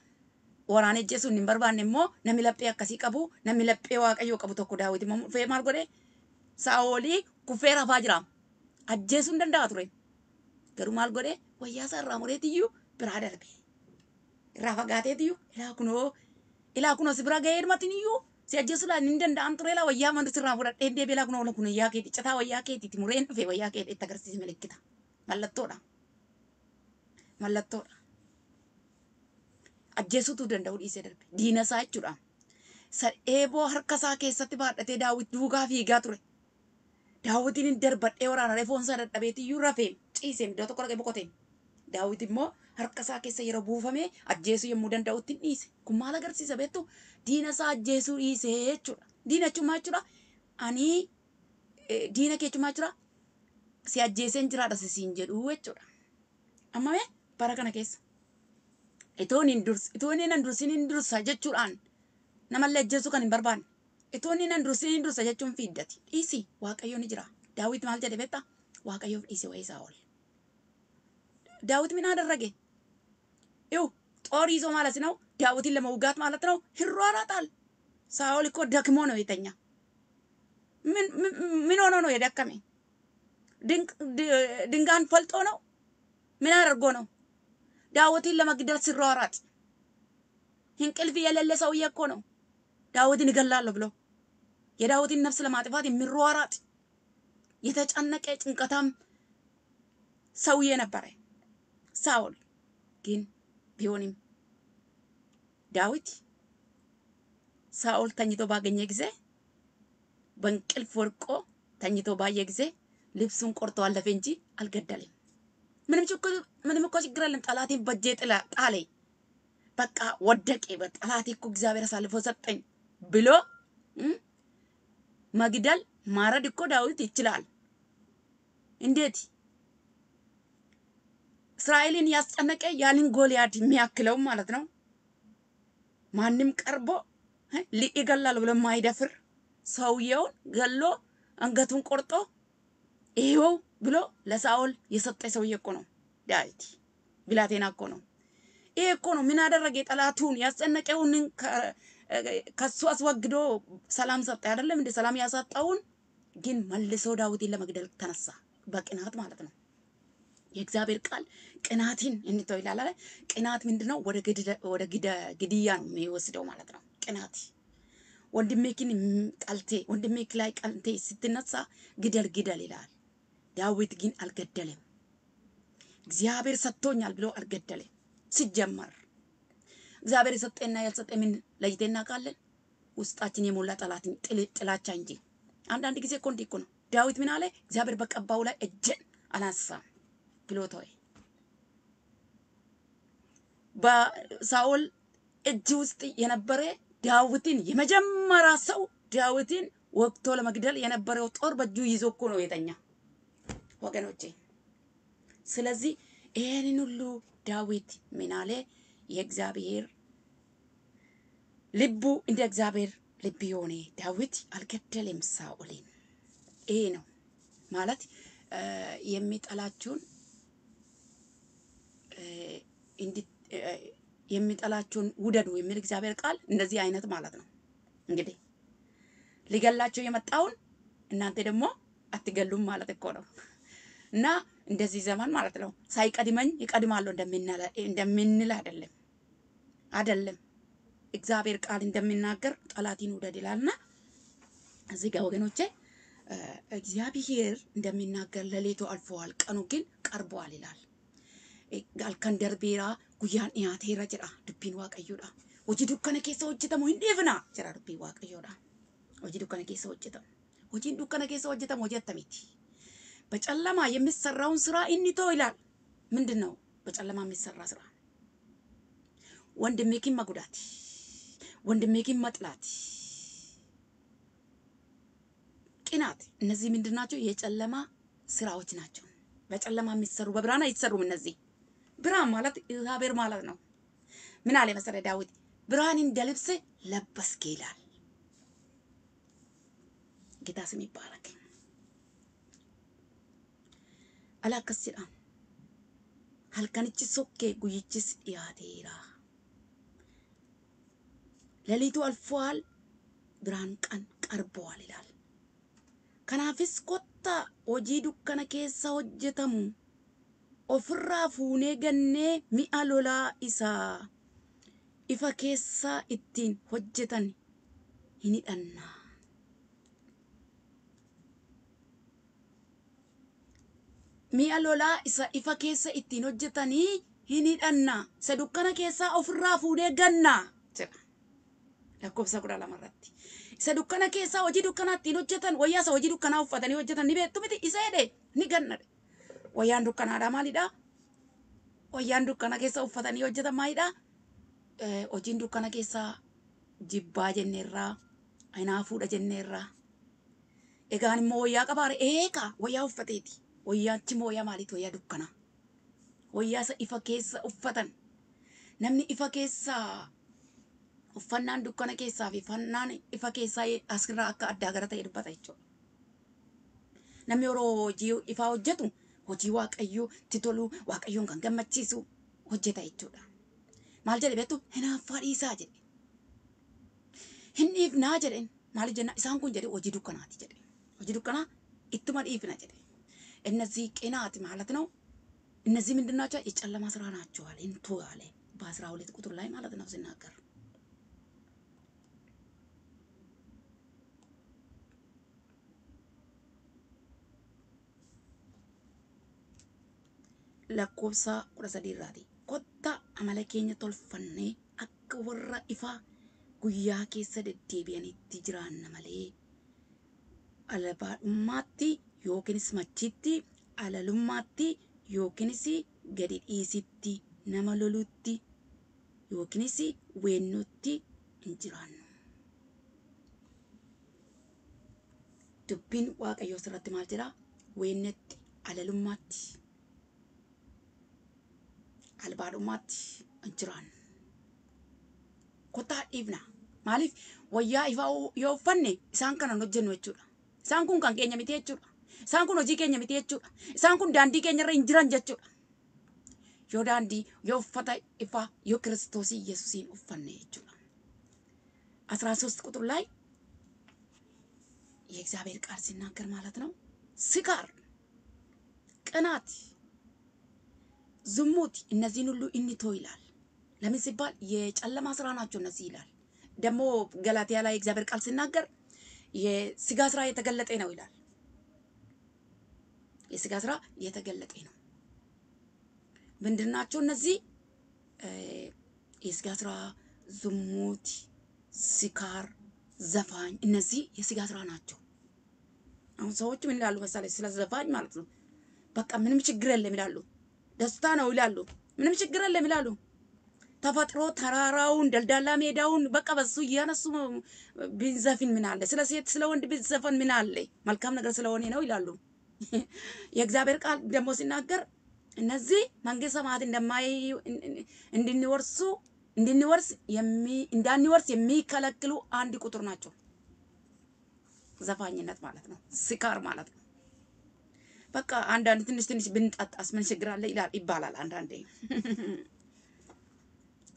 waraana ajjeesuun hin barbaanne immoo namni laphee akkasii qabu namni laphee waaqayyoo qabu tokko daawit immoo dhufee maal godhe saa'olii kuffee rafaa jira ajjeesuu hin danda'a ture. Garuu maal godhe wayyaa isaa irraa mureetiyyuu biraa darbe irraa fagaateetiyyuu ilaa kunoo ilaa kunoo si bira ga'ee hirmatiniyyuu si ajjeesuu laan hin danda'an ture ilaa wayyaa mandu sirraa fudhadhee deebi'ee ilaa kunoo kun wayyaa keeti citaa wayyaa keetiiti mureen dhufe wayyaa keeti itti agarsiise milikkita mallattoodha mallattoodha. ajjeesuutu danda'u dhiisee darbe diina isaa jechuudha. Eeboo harka isaa keessatti baadhatee daawwit duukaa fiigaa ture. Daawwitiin darbadhee waraana reefoon isaa dadhabeetiyyuu rafee ciisee iddoo tokko dhaqee boqote. Daawwit immoo harka isaa keessa yeroo buufamee ajjeesuu yommuu danda'utti dhiise. Kun maal agarsiisa beektu diina isaa ajjeesuu dhiisee jechuudha. Diina chumaa jechuudha. Ani e, diina kee chumaa jechuudha. Si ajjeeseen jiraadha sisiin jedhu jechuudha. Amma bara kana keessa. Itoo hin dursi, itoo hin dursin hin dursa jechuudhaan namallee ajjeesuu kan hin barbaanne. Itoo hin dursin hin dursa jechuun fiiddati. Dhiisi Waaqayyo ni jira. Daawit maal jedhe beektaa? Waaqayyoof dhiise wayii isaa oole. Daawit minaa darrage. Yoo ጦር ይዞ ማለት ነው ዳዊትን ለመውጋት ማለት ነው። ይሯሯጣል። ሳኦል እኮ ደክሞ ነው የተኛ። ምን ሆኖ ነው የደከመ? ድንጋን ፈልጦ ነው? ምን አድርጎ ነው? ዳዊትን ለመግደል ሲሯሯጥ እንቅልፍ የሌለ ሰውዬ እኮ ነው። ዳዊትን እገላለሁ ብሎ የዳዊትን ነፍስ ለማጥፋት የሚሯሯጥ የተጨነቀ ጭንቀታም ሰውዬ ነበረ ሳኦል። ግን ቢሆንም ዳዊት ሳኦል ተኝቶ ባገኘ ጊዜ በእንቅልፍ ወድቆ ተኝቶ ባየ ጊዜ ልብሱን ቆርጦ አለፈ እንጂ አልገደለም። ምንም እኮ ችግር የለም። ጠላቴን በእጄ ጥላ ጣለ፣ በቃ ወደቄ። በጠላቴ እኮ እግዚአብሔር አሳልፎ ሰጠኝ ብሎ መግደል ማረድ እኮ ዳዊት ይችላል። እንዴት እስራኤልን ያስጨነቀ ያንን ጎልያድ የሚያክለው ማለት ነው። ማንም ቀርቦ ይገላል ብሎ የማይደፍር ሰውየውን ገሎ አንገቱን ቆርጦ ይኸው ብሎ ለሳኦል የሰጠ ሰውዬ እኮ ነው ዳዊት። ብላቴና እኮ ነው። ይሄ እኮ ነው ምን አደረገ? ጠላቱን ያስጨነቀውን ከሱ አስወግዶ ሰላም ሰጠ። አይደለም እንደ ሰላም ያሳጣውን ግን መልሶ ዳዊትን ለመግደል ተነሳ፣ በቅናት ማለት ነው። የእግዚአብሔር ቃል ቅናትን እንተው ይላል። ቅናት ምንድነው? ወደ ግድያ ነው የሚወስደው ማለት ነው። ቅናት ወንድሜክን ጠልቴ ወንድሜክ ላይ ቀልቴ ስትነሳ ግደል ግደል ይላል። ዳዊት ግን አልገደለም። እግዚአብሔር ሰጥቶኛል ብሎ አልገደለም። ሲጀመር እግዚአብሔር የሰጠና ያልሰጠ ምን ለይተን እናውቃለን? ውስጣችን የሞላ ጠላት ጥላቻ እንጂ። አንዳንድ ጊዜ እኮ እንዲህ እኮ ነው። ዳዊት ምን አለ? እግዚአብሔር በቀባው ላይ እጄን አላነሳም ብሎ ተወ። በሳኦል እጅ ውስጥ የነበረ ዳዊትን የመጀመሪያ ሰው ዳዊትን ወቅቶ ለመግደል የነበረው ጦር በእጁ ይዞ እኮ ነው የተኛ ወገኖቼ። ስለዚህ ይሄንን ሁሉ ዳዊት ምን አለ? የእግዚአብሔር ልቡ እንደ እግዚአብሔር ልብ የሆነ ዳዊት አልገደለም ሳኦልን። ይሄ ነው ማለት የሚጠላችሁን የሚጠላችሁን ውደዱ የሚል እግዚአብሔር ቃል እንደዚህ አይነት ማለት ነው። እንግዲህ ሊገላቸው የመጣውን እናንተ ደግሞ አትገሉም ማለት እኮ ነው። እና እንደዚህ ዘመን ማለት ነው ሳይቀድመኝ ይቀድማለሁ እንደምንል አይደለም አይደለም። እግዚአብሔር ቃል እንደሚናገር ጠላትን ውደድ ይላልና እዚህ ጋር ወገኖቼ እግዚአብሔር እንደሚናገር ሌሊቱ አልፈዋል፣ ቀኑ ግን ቀርበዋል ይላል። halkan darbeera guyyaan dhiyaateera jedha dubbiin waaqayyoodha. Hojii dukkana keessa hojjetamu hin dhiifna jedha dubbiin waaqayyoodha. Hojii dukkana keessa hojjetamu. Hojiin dukkana keessa hojjetamu hojii attamiiti? በጨለማ የሚሰራውን ስራ እንቶ ይላል። ምንድን ነው በጨለማ የሚሰራ ስራ? ወንድሜ ኪን መጉዳት፣ ወንድሜ ኪን መጥላት፣ ቅናት፣ እነዚህ ምንድን ናቸው? የጨለማ ስራዎች ናቸው። በጨለማ የሚሰሩ በብርሃን አይሰሩም። እነዚህ ብርሃን ማለት እግዚአብሔር ማለት ነው። ምን አለ መሰለ ዳዊት ብርሃን እንደ ልብስ ለበስክ ይላል። ጌታ ስም ይባረክ። አላከስ jedha halkanichi sokkee guyyichis dhiyaateera ሌሊቱ አልፏል ብርሃን ቀን ቀርበዋል ይላል። kanaafis kottaa hojii dukkana keessa hojjetamu ofirraa fuunee gannee mi'a lolaa isaa ifa keessa ittiin hojjetan hin hidhanna. Mi'a lolaa isa ifa keessa ittiin hojjetanii hin hidhanna. Isa dukkana keessaa ofirraa fuunee ganna jedha. Lakkoofsa kudha lama irratti. Isa dukkana keessaa hojii dukkanaa ittiin hojjetan wayyaa isa hojii dukkanaa uffatanii hojjetan ni beektu miti isa jedhe ni ganna. Wayyaan dukkanaadhaa maalidhaa? Wayyaan dukkana keessa uffatanii hojjetan maalidhaa? Hojiin dukkana keessaa jibbaa jenneerraa, hinaafuudha jenneerraa. Egaan immoo wayyaa qabaare eegaa wayyaa uffateeti. Wayyaachi immoo wayyaa maaliiti wayyaa dukkanaa? Wayyaa isa ifa keessa uffatan. Namni ifa keessaa uffannaan dukkana keessaa fi uffannaan ifa keessaa asirraa akka addaa gara ta'e dubbata jechuudha. Namni yeroo hojii ifaa hojjetu hojii waaqayyoo itti tolu waaqayyoon kan gammachiisu hojjeta jechuudha. Maal jedhe beektu hinaaffaa dhiisaa jedhe. Hin dhiifnaa jedhen maal jenna isaan kun jedhe hojii dukkanaati jedhe. Hojii dukkanaa ittuma dhiifna jedhe. እነዚህ ቅናት ማለት ነው። እነዚህ ምንድን ናቸው? የጨለማ ስራ ናቸው አለ እንቶ አለ በአስራ ሁለት ቁጥር ላይ ማለት ነው ሲናገር lakkoofsa kudha sadii irraati. Kottaa amala keenya tolfannee akka warra ifaa guyyaa keessa deddeebi'anitti jiraanna malee albaadhummaatti yookiinis machiitti alalummaatti yookiinis gadi dhiisitti nama lolutti yookiinis weennutti hin jiraannu. Dubbiin waaqayyoo sirratti maal jedhaa? Weennetti alalummaatti albaadhummaatti hin jiraannu. Kottaa dhiifna. Maaliif wayyaa ifaa yoo uffanne isaan hin hojjennu jechuudha. Isaan kun kan keenya miti jechuudha. Isaan kun hojii keenya miti jechuudha. Isaan kun daandii keenya irra hin jiran jechuudha. Yoo daandii yoo uffata ifaa yoo kiristoosii Yesuusiin uffanne jechuudha. አስራ ሶስት ቁጥር ላይ የእግዚአብሔር ቃል ሲናገር ማለት ነው ስካር፣ ቅናት፣ ዝሙት እነዚህን ሁሉ እንቶ ይላል። ለምን ሲባል የጨለማ ስራ ናቸው እነዚህ ይላል። ደግሞ ገላትያ ላይ የእግዚአብሔር ቃል ሲናገር የስጋ ስራ የተገለጠ ነው ይላል። የስጋ ስራ የተገለጠ ነው። ምንድን ናቸው እነዚህ? የስጋ ስራ ዝሙት፣ ስካር፣ ዘፋኝ፣ እነዚህ የስጋ ስራ ናቸው። አሁን ሰዎች ምን ይላሉ መሰለኝ ስለ ዘፋኝ ማለት ነው። በቃ ምንም ችግር የለም ይላሉ። ደስታ ነው ይላሉ። ምንም ችግር የለም ይላሉ። ተፈጥሮ ተራራውን ደልዳላ ሜዳውን በቃ በሱ እያነሱ ቢንዘፍን ምን አለ? ስለ ሴት ስለ ወንድ ቢዘፈን ምን አለ? መልካም ነገር ስለሆነ ነው ይላሉ። የእግዚአብሔር ቃል ደግሞ ሲናገር እነዚህ መንግስተ ሰማያት እንደማይ እንድንወርሱ እንድንወርስ እንዳንወርስ የሚከለክሉ አንድ ቁጥር ናቸው። ዘፋኝነት ማለት ነው፣ ስካር ማለት ነው። በቃ አንዳንድ ትንሽ ትንሽ ብንጠጣስ ምን ችግር አለ ይላል ይባላል አንዳንዴ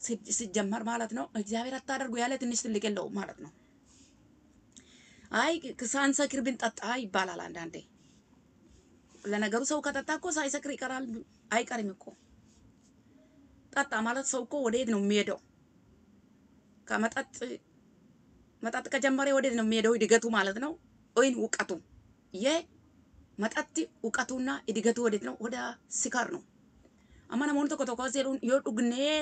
ሲጀ- ሲጀመር ማለት ነው። እግዚአብሔር አታደርጉ ያለ ትንሽ ትልቅ የለውም ማለት ነው። አይ ሳንሰክር ብንጠጣ ይባላል አንዳንዴ። ለነገሩ ሰው ከጠጣ እኮ ሳይሰክር ይቀራል አይቀርም እኮ። ጠጣ ማለት ሰው እኮ ወዴት ነው የሚሄደው? ከመጠጥ መጠጥ ከጀመረ ወዴት ነው የሚሄደው? እድገቱ ማለት ነው ወይን እውቀቱ? የመጠጥ እውቀቱና እድገቱ ወዴት ነው? ወደ ስካር ነው። amma namoonni tokko tokko seeruun yoo dhugnee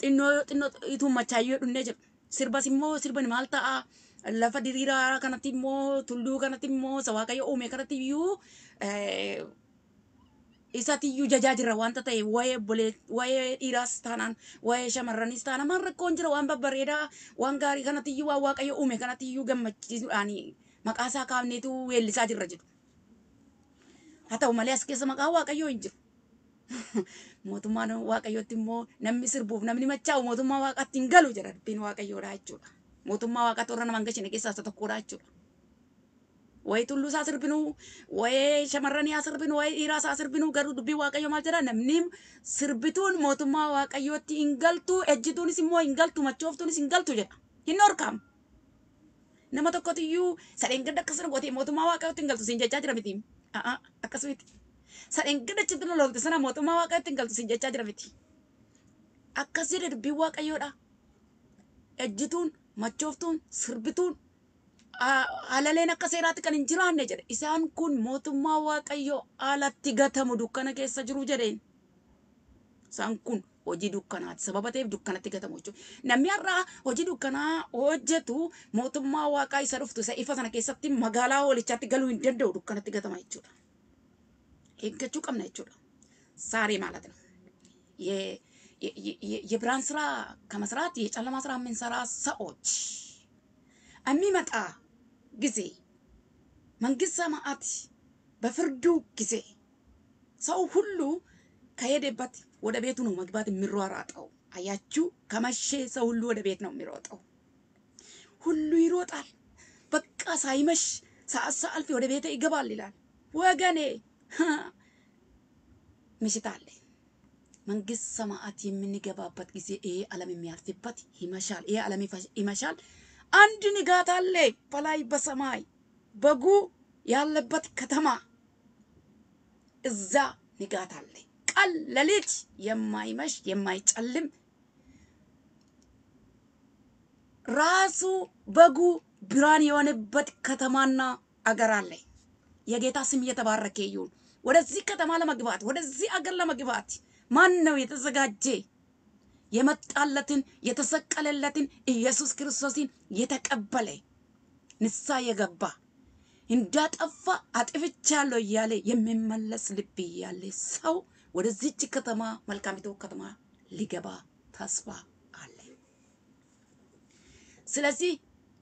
xinnoo xinnoo ituu machaayyoo dhunnee jedhu sirbas immoo sirban maal ta'a lafa diriiraa kanatti immoo tulluu kanatti immoo isa waaqayyo uume kanatti iyyuu isatti iyyuu jajaa jirra wanta ta'e waa'ee bolee waa'ee dhiiraas taanaan waa'ee shamarranis taanaan maan rakkoon jira waan babbareedaa waan gaarii kanatti iyyuu waan waaqayyo uume kanatti iyyuu gammachiisuudhaan maqaa isaa kaafneetu weellisaa jirra jedhu. Haa ta'u malee as keessa maqaa waaqayyoo hin jiru. mootummaan waaqayyootti immoo namni sirbuuf namni machaa'u mootummaa waaqaatti hin galu jedha dubbiin waaqayyoodha jechuudha. Mootummaa waaqaatti warra nama hin gashine keessaa isa tokkodha jechuudha. Wayii tulluu isaa sirbinu, wayii shamarranii haa sirbinu, wayii dhiiraa isaa sirbinu garuu dubbiin waaqayyoo maal jedha namni sirbituun mootummaa waaqayyootti hin galtu, ejjituunis immoo hin galtu, machooftuunis hin galtu jedha. Hin horkamu. Nama tokkotu iyyuu sadeen gadda akkas godhee mootummaa waaqayyootti hin galtu siin jechaa jira miti. Akkas miti. sadeen gadachitti loloolte sana mootummaa waaqayyootti hin galtu siin jechaa jira miti. Akkas jedhe dubbiin waaqayyoodha. Ejjituun, machooftuun, sirbituun, halaleen akka seeraatti kan hin jiraanne jedhe. Isaan kun mootummaa waaqayyoo alatti gatamu dukkana keessa jiru jedheen. Isaan kun hojii dukkanaati. Sababa ta'eef dukkanatti gatamu jechuudha. Namni har'aa hojii dukkanaa hojjetu mootummaa waaqaa isa dhuftu isa ifa sana keessatti magaalaa hoolichaatti galuu hin danda'u dukkanatti gatama jechuudha. eeggachuu qabna jechuudha። ዛሬ ማለት ነው የብርሃን ስራ ከመስራት የጨለማ ስራ የምንሰራ ሰዎች የሚመጣ ጊዜ መንግስት ሰማዓት በፍርዱ ጊዜ ሰው ሁሉ ከሄደበት ወደ ቤቱ ነው መግባት የሚሯሯጠው። አያችሁ፣ ከመቼ ሰው ሁሉ ወደ ቤት ነው የሚሮጠው። ሁሉ ይሮጣል። በቃ ሳይመሽ ሰዓት ሳልፍ ወደ ቤተ ይገባል ይላል ወገኔ ምሽት አለ። መንግስት ሰማዓት የምንገባበት ጊዜ ይሄ ዓለም የሚያልፍበት ይመሻል። ይሄ ዓለም ይመሻል። አንድ ንጋት አለ በላይ በሰማይ በጉ ያለበት ከተማ እዛ ንጋት አለ። ቀን ሌሊት የማይመሽ የማይጨልም ራሱ በጉ ብርሃን የሆነበት ከተማና አገር አለ። የጌታ ስም እየተባረከ ይሁን። ወደዚህ ከተማ ለመግባት ወደዚህ አገር ለመግባት ማን ነው የተዘጋጀ? የመጣለትን የተሰቀለለትን ኢየሱስ ክርስቶስን የተቀበለ ንሳ የገባ እንዳጠፋ አጥፍቻለሁ እያለ የሚመለስ ልብ እያለ ሰው ወደዚች ከተማ መልካሚቱ ከተማ ሊገባ ተስፋ አለ። ስለዚህ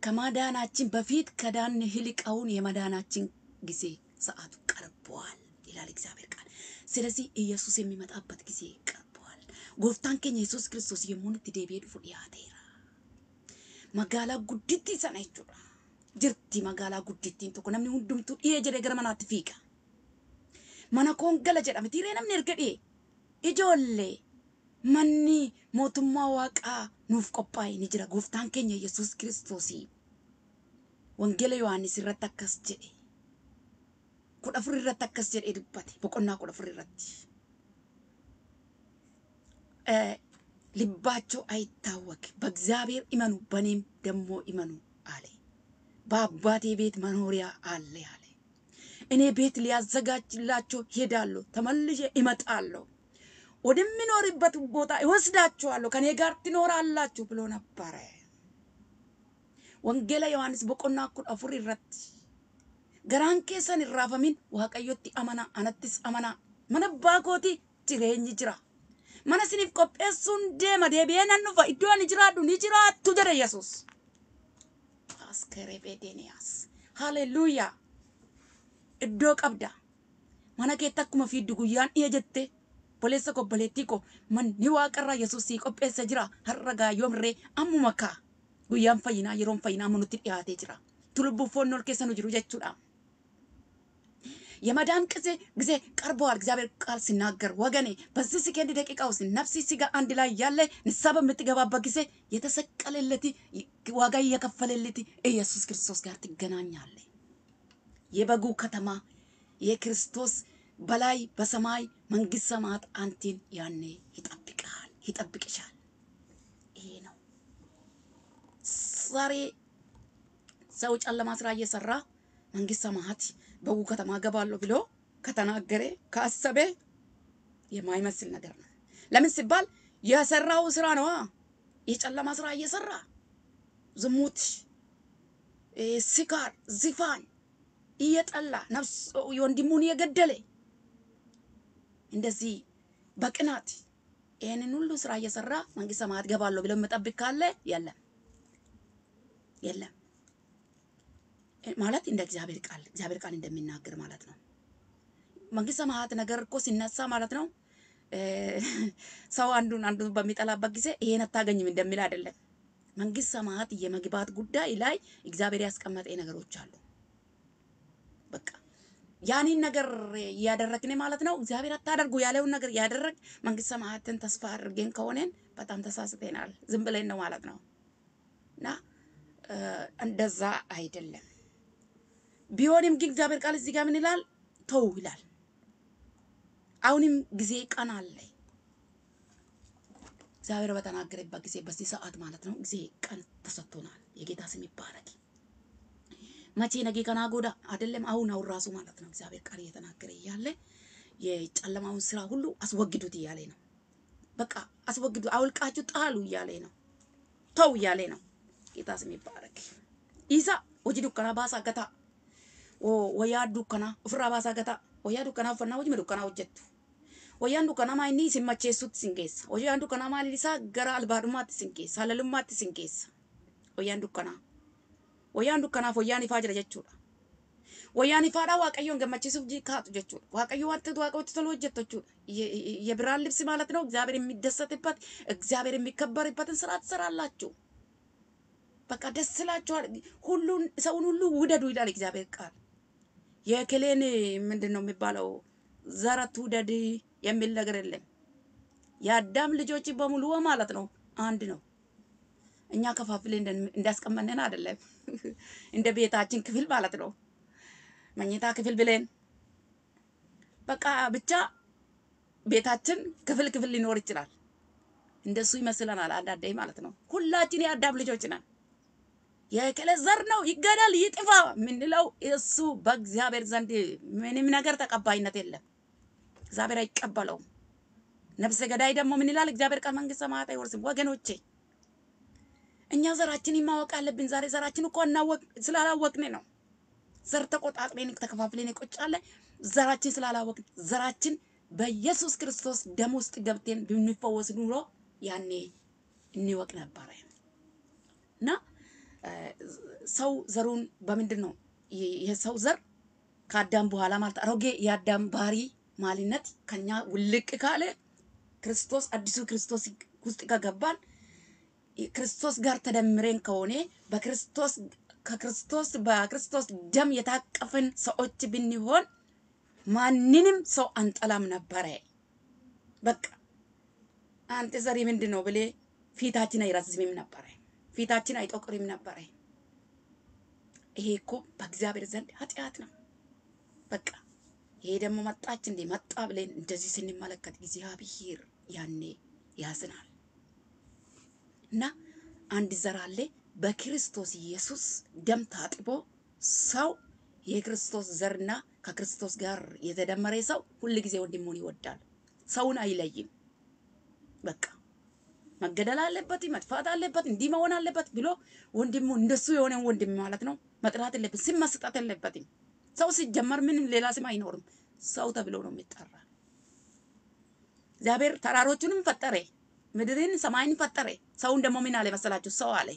ከማዳናችን በፊት ከዳን ህልቀውን የመዳናችን ጊዜ ሰዓቱ ቀርበዋል ይላል እግዚአብሔር ቃል። ስለዚህ ኢየሱስ የሚመጣበት ጊዜ ቀርበዋል። ጎፍታን ኬኛ ኢየሱስ ክርስቶስ የሙኑት ዴቤ ዱፉ ዲያቴራ መጋላ ጉዲቲ ሰና jechuudha. Jirti magaalaa guddittiin tokko namni hundumtuu dhiyee jedhee gara. Mana koon gala jedhame tiiree namni erga dhiyee ijoollee manni mootummaa waaqaa nuuf qophaa'e ni jira. Gooftaan keenya Yesuus Kiristoosii wangeela Yohaannis irratti akkas jedhe. kudha afur irratti akkas jedhee dubbate boqonnaa kudha afur irratti ልባቸው አይታወክ በእግዚአብሔር ይመኑ በእኔም ደግሞ ይመኑ አለ። በአባቴ ቤት መኖሪያ አለ አለ። እኔ ቤት ሊያዘጋጅላቸው ሄዳለሁ፣ ተመልሼ እመጣለሁ፣ ወደሚኖርበት ቦታ ይወስዳችኋለሁ፣ ከኔ ጋር ትኖራላችሁ ብሎ ነበረ። ወንጌላ ዮሐንስ boqonnaa kudha afur irratti garaan keessan hin raafamin waaqayyotti amanaa anattis amanaa mana abbaa kooti jireenyi jira mana isiniif qopheessuun deema deebi'ee nan dhufa iddoo ani jiraadhu ni jiraattu jedhe yesus askerebeedeniyaas haleluuyaa iddoo qabda mana keetti akkuma fiiddu guyyaan dhiye jette boleessa kobboleettii ko manni waaqarraa yesus sii qopheessa jira har'a gaayyoomree ammuma kaa guyyaan fayyinaa yeroon fayyinaa amma nutti dhiyaatee jira tulubbuuffoonni ol keessa nu jiru jechuudha. የመዳን ጊዜ ጊዜ ቀርበዋል። እግዚአብሔር ቃል ሲናገር ወገኔ በዚህ ሰከንድ ደቂቃ ውስጥ ነፍሲ ስጋ አንድ ላይ ያለ ንስሐ በምትገባበት ጊዜ የተሰቀለለት ዋጋ እየከፈለለት ኢየሱስ ክርስቶስ ጋር ትገናኛለ። የበጉ ከተማ የክርስቶስ በላይ በሰማይ መንግስት ሰማያት አንቴን ያኔ ይጠብቃል፣ ይጠብቅሻል። ይሄ ነው ዛሬ ሰው ጨለማ ስራ እየሰራ መንግስት ሰማያት በው ከተማ ገባለሁ ብሎ ከተናገረ ካሰበ የማይመስል ነገር ነው። ለምን ሲባል የሰራው ስራ ነዋ። የጨለማ ስራ እየሰራ ዝሙት፣ ስካር፣ ዝፋን እየጠላ ነፍስ ወንድሙን እየገደለ እንደዚህ በቅናት ይህንን ሁሉ ስራ እየሰራ መንግስት ሰማያት ገባለሁ ብሎ የምጠብቅ ካለ የለም የለም ማለት እንደ እግዚአብሔር ቃል እግዚአብሔር ቃል እንደሚናገር ማለት ነው። መንግስት ሰማያት ነገር እኮ ሲነሳ ማለት ነው ሰው አንዱን አንዱ በሚጠላበት ጊዜ ይሄን አታገኝም እንደሚል አይደለም። መንግስት ሰማያት የመግባት ጉዳይ ላይ እግዚአብሔር ያስቀመጠ ነገሮች አሉ። በቃ ያንን ነገር እያደረግን ማለት ነው። እግዚአብሔር አታደርጉ ያለውን ነገር ያደረግ መንግስት ሰማያትን ተስፋ አድርገን ከሆነን በጣም ተሳስተናል። ዝም ብለን ነው ማለት ነው እና እንደዛ አይደለም። ቢሆንም ግን እግዚአብሔር ቃል እዚህ ጋር ምን ይላል? ተው ይላል። አሁንም ጊዜ ቀን አለ። እግዚአብሔር በተናገረበት ጊዜ በዚህ ሰዓት ማለት ነው ጊዜ ቀን ተሰጥቶናል። የጌታ ስም ይባረክ። መቼ ነገ ከና ጎዳ አይደለም። አሁን አሁን ራሱ ማለት ነው እግዚአብሔር ቃል እየተናገረ እያለ የጨለማውን ስራ ሁሉ አስወግዱት እያለ ነው። በቃ አስወግዱ፣ አውልቃችሁ ጣሉ እያለ ነው። ተው እያለ ነው። ጌታ ስም ይባረክ። ኢሳ ወጂ ዱከና ባሳ ገታ ወያ ዱከና ኡፍራ ባሳ ገታ ወያ ዱከና ኡፈና ወጂ ዱከና ሆጀቱ ወያን ዱከና ማ inni isin macheessutti sin keessa wayyaan dukkanaa maaliin isaa gara albaadhummaatti sin keessa halalummaatti sin keessa wayyaan dukkanaa wayyaan dukkanaaf wayyaan ifaa jira jechuudha wayyaan ifaadhaa waaqayyoon gammachiisuuf kaatu jechuudha waaqayyo wanti waaqayyotti tolu hojjettu jechuudha የብርሃን ልብስ ማለት ነው እግዚአብሔር የሚደሰትበት እግዚአብሔር የሚከበርበትን ስራ ትሰራላችሁ በቃ ደስ ይላችኋል ሁሉን ሰውን ሁሉ ውደዱ ይላል እግዚአብሔር ቃል የክሌን ምንድን ነው የሚባለው ዘረት ውደድ የሚል ነገር የለም የአዳም ልጆች በሙሉ ማለት ነው አንድ ነው እኛ ከፋፍሌ እንዳስቀመጥን አይደለም። እንደ ቤታችን ክፍል ማለት ነው። መኝታ ክፍል ብለን በቃ ብቻ ቤታችን ክፍል ክፍል ሊኖር ይችላል። እንደሱ ይመስለናል አንዳንዴ ማለት ነው። ሁላችን የአዳም ልጆች ነን። የክለ ዘር ነው ይገደል ይጥፋ የምንለው እሱ በእግዚአብሔር ዘንድ ምንም ነገር ተቀባይነት የለም። እግዚአብሔር አይቀበለውም። ነፍሰ ገዳይ ደግሞ ምን ይላል? እግዚአብሔር መንግስት ሰማያት አይወርስም። ወገኖቼ እኛ ዘራችንን ማወቅ አለብን። ዛሬ ዘራችን እኮ እናወቅ ስላላወቅን ነው። ዘር ተቆጣጥሬን ተከፋፍለን ቁጫለ ዘራችን ስላላወቅን ዘራችን በኢየሱስ ክርስቶስ ደም ውስጥ ገብተን ብንፈወስ ኑሮ ያኔ እንወቅ ነበረ። እና ሰው ዘሩን በምንድን ነው የሰው ዘር ከአዳም በኋላ ማለት አሮጌ የአዳም ባህሪ ማንነት ከኛ ውልቅ ካለ ክርስቶስ አዲሱ ክርስቶስ ውስጥ ከገባን ክርስቶስ ጋር ተደምረን ከሆነ በክርስቶስ ከክርስቶስ በክርስቶስ ደም የታቀፍን ሰዎች ብንሆን ማንንም ሰው አንጠላም ነበረ። በቃ አንተ ዘሬ ምንድን ነው ብሌ ፊታችን አይረዝምም ነበረ፣ ፊታችን አይጠቁርም ነበረ። ይሄ እኮ በእግዚአብሔር ዘንድ ኃጢአት ነው። በቃ ይሄ ደግሞ መጣች እንዴ መጣ ብለን እንደዚህ ስንመለከት እግዚአብሔር ያኔ ያዝናል። እና አንድ ዘር አለ በክርስቶስ ኢየሱስ ደም ታጥቦ ሰው የክርስቶስ ዘርና ከክርስቶስ ጋር የተደመረ ሰው ሁል ጊዜ ወንድሙን ይወዳል። ሰውን አይለይም። በቃ መገደል አለበት፣ መጥፋት አለበት፣ እንዲህ መሆን አለበት ብሎ ወንድሙ እንደሱ የሆነ ወንድም ማለት ነው መጥራት የለበት፣ ስም መስጠት የለበትም። ሰው ሲጀመር ምንም ሌላ ስም አይኖርም። ሰው ተብሎ ነው የሚጠራ። እግዚአብሔር ተራሮቹንም ፈጠረ፣ ምድርን ሰማይን ፈጠረ። ሰውን ደግሞ ምን አለ መሰላችሁ? ሰው አለ።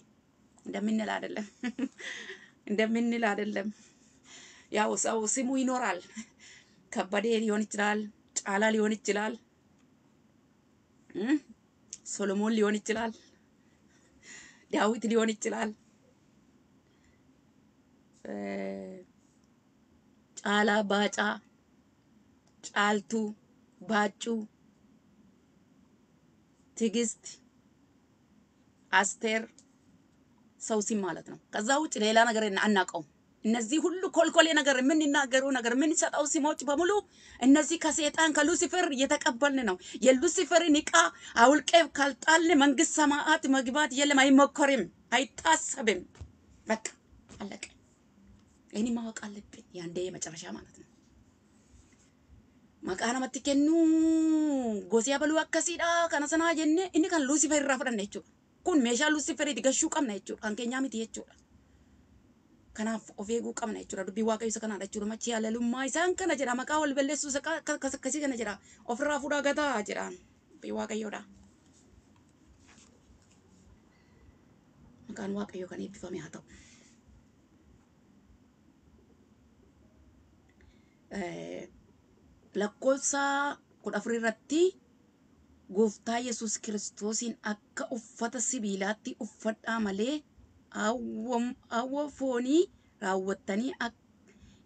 እንደምንል አይደለም፣ እንደምንል አይደለም። ያው ሰው ስሙ ይኖራል። ከበዴ ሊሆን ይችላል፣ ጫላ ሊሆን ይችላል፣ ሶሎሞን ሊሆን ይችላል፣ ዳዊት ሊሆን ይችላል፣ ጫላ፣ ባጫ፣ ጫልቱ፣ ባጩ፣ ትዕግስት፣ አስቴር ሰው ሲም ማለት ነው። ከዛ ውጭ ሌላ ነገር አናውቀውም። እነዚህ ሁሉ ኮልኮሌ ነገር የምንናገረው ነገር የምንሰጠው ስሞች በሙሉ እነዚህ ከሴጣን ከሉሲፈር እየተቀበልን ነው። የሉሲፈርን ዕቃ አውልቄ ካልጣልን መንግስት ሰማያት መግባት የለም፣ አይሞከርም፣ አይታሰብም። በቃ አለቀ። ይህን ማወቅ አለብን። ያንዴ የመጨረሻ ማለት ነው። maqaa namatti kennu gosi abaluu akkasiidha kana sanaa jenne inni kan luusifer irraa fudhanne jechuudha. Kun meeshaa luusiferiiti gashuu qabna jechuudha. Kan keenyaa miti jechuudha. Kanaaf of eeguu qabna jechuudha. Dubbii waaqayyo isa kanaadha jechuudha. Machi yaalalummaa isaan kana jedha. Maqaa wal balleessuu isa akkas akkasii kana jedha. Ofirraa fuudhaa gataa jedhaan. Dubbii waaqayyoodha. Maqaan waaqayyoo kan eebbifame haa ta'u. lakkoofsa kudha afur irratti gooftaa yesus kiristoosiin akka uffata sibiilaatti uffadhaa malee hawwa foonii raawwattanii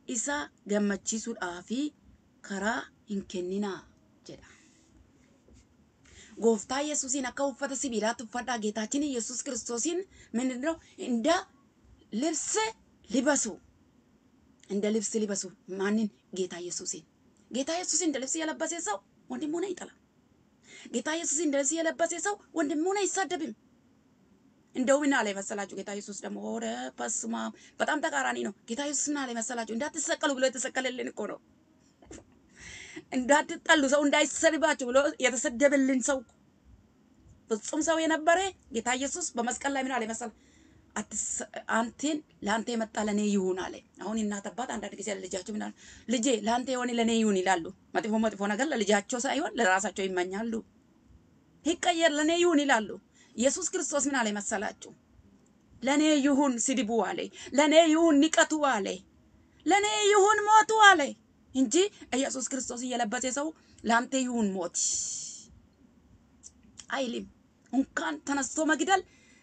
isa gammachiisuudhaa fi karaa hin kenninaa jedha. Gooftaa Yesuusiin akka uffata sibiilaatti uffadhaa ጌታችን ኢየሱስ ክርስቶስን ምንድን ነው እንደ ልብስ ልበሱ እንደ ልብስ ልበሱ ማንን ጌታ ኢየሱስን ጌታ ኢየሱስ እንደ ልብስ የለበሰ ሰው ወንድሙን አይጠላም። ጌታ ኢየሱስ እንደ ልብስ የለበሰ ሰው ወንድሙን አይሳደብም። እንደው ምን አለ መሰላችሁ? ጌታ ኢየሱስ ደግሞ ወደ በስመ አብ በጣም ተቃራኒ ነው። ጌታ ኢየሱስ ምን አለ መሰላችሁ? እንዳትሰቀሉ ብሎ የተሰቀለልን እኮ ነው። እንዳትጠሉ ሰው እንዳይሰድባችሁ ብሎ የተሰደበልን ሰው ፍጹም ሰው የነበረ ጌታ ኢየሱስ በመስቀል ላይ ምን አለ መሰል አንቴን ለአንተ የመጣ ለእኔ ይሁን አለ። አሁን እናት አባት አንዳንድ ጊዜ ለልጃቸው ምን ልጄ ለአንተ የሆነ ለእኔ ይሁን ይላሉ። መጥፎ መጥፎ ነገር ለልጃቸው ሳይሆን ለራሳቸው ይመኛሉ። ይቀየር ለእኔ ይሁን ይላሉ። ኢየሱስ ክርስቶስ ምን አለ መሰላችሁ? ለእኔ ይሁን ስድቡ አለ፣ ለእኔ ይሁን ንቀቱ አለ፣ ለእኔ ይሁን ሞቱ አለ እንጂ ኢየሱስ ክርስቶስ እየለበሰ ሰው ለአንተ ይሁን ሞት አይልም። እንኳን ተነስቶ መግደል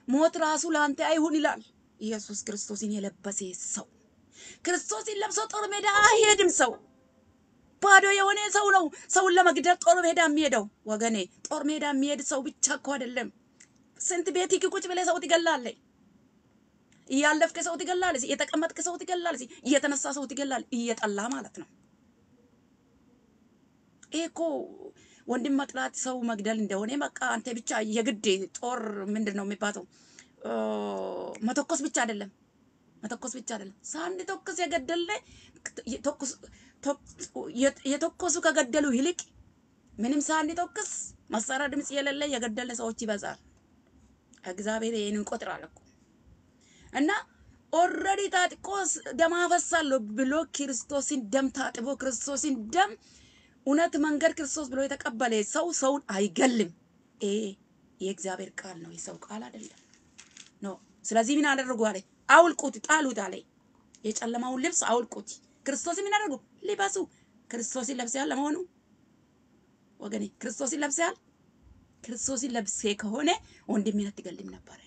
ሞት ራሱ ለአንተ አይሁን ይላል። ኢየሱስ ክርስቶስን የለበሰ ሰው ክርስቶስን ለብሶ ጦር ሜዳ አይሄድም። ሰው ባዶ የሆነ ሰው ነው ሰውን ለመግደል ጦር ሜዳ የሚሄደው። ወገኔ ጦር ሜዳ የሚሄድ ሰው ብቻ እኮ አይደለም። ስንት ቤት ቁጭ ብለህ ሰው ትገላለህ። እያለፍክ ሰው ትገላለህ። እየተቀመጥክ ሰው ትገላለህ። እየተነሳ ሰው ትገላለህ። እየጠላ ማለት ነው። ይሄ እኮ ወንድም መጥላት ሰው መግደል እንደሆነ በቃ አንተ ብቻ የግድ ጦር ምንድን ነው የሚባለው? መተኮስ ብቻ አይደለም፣ መተኮስ ብቻ አይደለም። ሳንድ ተኩስ የገደለ የተኮሱ ከገደሉ ይልቅ ምንም ሳንድ ተኩስ መሳሪያ ድምፅ የሌለ የገደለ ሰዎች ይበዛል። እግዚአብሔር ይህን ይቆጥራል እኮ እና already ታጥቆ ደም አፈሳለሁ ብሎ ክርስቶስን ደም ታጥቦ ክርስቶስን ደም እውነት መንገድ ክርስቶስ ብሎ የተቀበለ ሰው ሰውን አይገልም። ይሄ የእግዚአብሔር ቃል ነው፣ የሰው ቃል አይደለም no። ስለዚህ ምን አደረጉ አለ? አውልቁት፣ ጣሉት አለ። የጨለማውን ልብስ አውልቁት። ክርስቶስን ምን አደረጉ? ሊበሱ። ክርስቶስን ለብሰሃል ለመሆኑ ወገኔ፣ ክርስቶስን ለብሰሃል። ክርስቶስን ለብሴ ከሆነ ወንድሜን አትገልም ነበረ።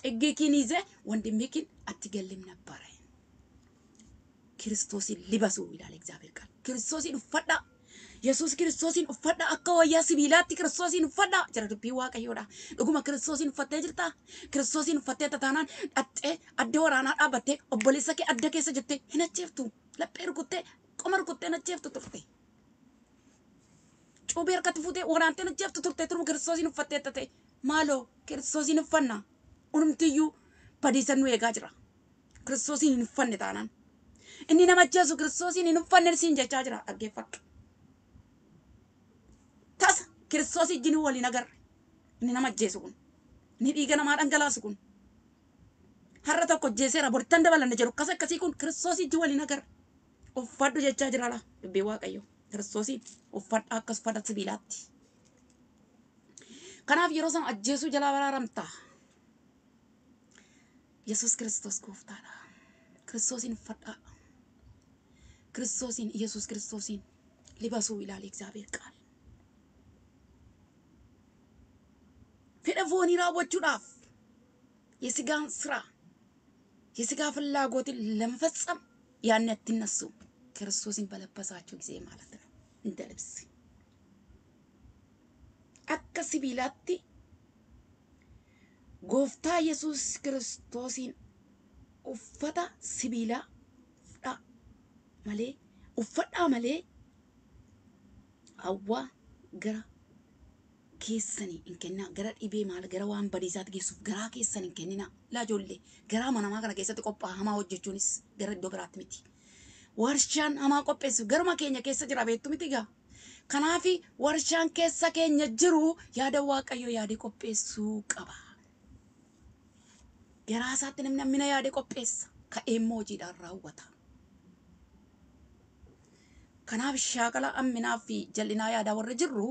ጥግኪን ይዘ ወንድሜኪን አትገልም ነበረ። ክርስቶስን ልበሱ ይላል እግዚአብሔር ቃል። ክርስቶስን wayyaa sibiilaatti kiristoosin uffadha jira dubbii waaqayyoodha dhuguma kiristoosin uffattee jirta kiristoosin uffattee tataanaan dhattee adda waraanaa dhaabbattee obboleessa kee adda keessa jettee hin acheeftu laphee rukuttee qoma rukuttee hin acheeftu turte cuubii harkatti fuutee waraantee hin acheeftu turte turuma kiristoosin uffattee tate maaloo kiristoosin uffanna unumtiyyuu badiisan nu inni nama ajjeesu kiristoosiin hin uffanne siin jechaa jira dhaggeeffadhu. Tasa kiristoos ijjin waliin agarre inni nama ajjeesu kun inni dhiiga namaa dhangalaasu kun har'a tokko ajjeeseera borittan dabalanne jedhu akkas akkasii kun kiristoos ijji waliin agarre uffadhu jechaa jira la dubbii waaqayyo kiristoosiin uffadha akkas uffata sibiilaatti. Kanaaf yeroo sana ajjeesuu jalaa baraaramta. Yesuus kiristoos gooftaadha. Kiristoosiin uffadhaa. ክርስቶስን ኢየሱስ ክርስቶስን ልበሱ ይላል እግዚአብሔር ቃል። foonii raawwachuudhaaf የስጋን ስራ የስጋ ፍላጎትን ለመፈጸም ያን አትነሱ። ክርስቶስን በለበሳችሁ ጊዜ ማለት ነው። እንደ ልብስ sibiilaatti gooftaa yesus kiristoosiin uffata sibiilaa fudhaa malee uffadhaa malee hawwaa gara keessanii hin kennaa gara dhibee maal gara waan badiisaatti geessuuf garaa keessan hin kennina laa ijoollee garaa manamaa kana keessatti qophaa'aa hamaa hojjechuunis gara iddoo biraatti miti. Warshaan hamaa qopheessu garuma keenya keessa jira beektu miti gaa? Kanaafi warshaan keessa keenya jiru yaada waaqayyo yaade qopheessuu qaba. Garaa isaatti namni hammina yaade qopheessa ka'ee immoo hojiidhaan raawwata kanaaf shaakala hamminaa fi jal'inaa yaadaa warra jirru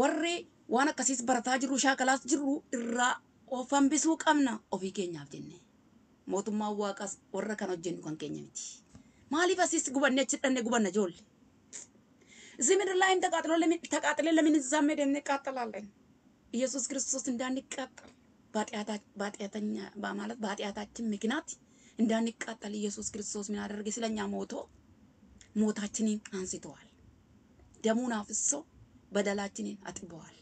warri waan akkasiis barataa jirru shaakalaas jirru irraa of hambisuu qabna ofii keenyaaf jenne mootummaan waaqaas warra kan hojjennu kan keenya miti maaliif asis gubanne achi dhanne gubanna ijoolle እዚህ ምድር ላይም ተቃጥሎ ለምን ተቃጥለን ለምን እዛም ሄደን እንቃጠላለን? ኢየሱስ ክርስቶስ እንዳንቃጠል በኃጢአተኛ ማለት በኃጢአታችን ምክንያት እንዳንቃጠል ኢየሱስ ክርስቶስ ምን አደረገ? ስለኛ ሞቶ ሞታችንን አንስተዋል። ደሙን አፍሶ በደላችንን አጥበዋል።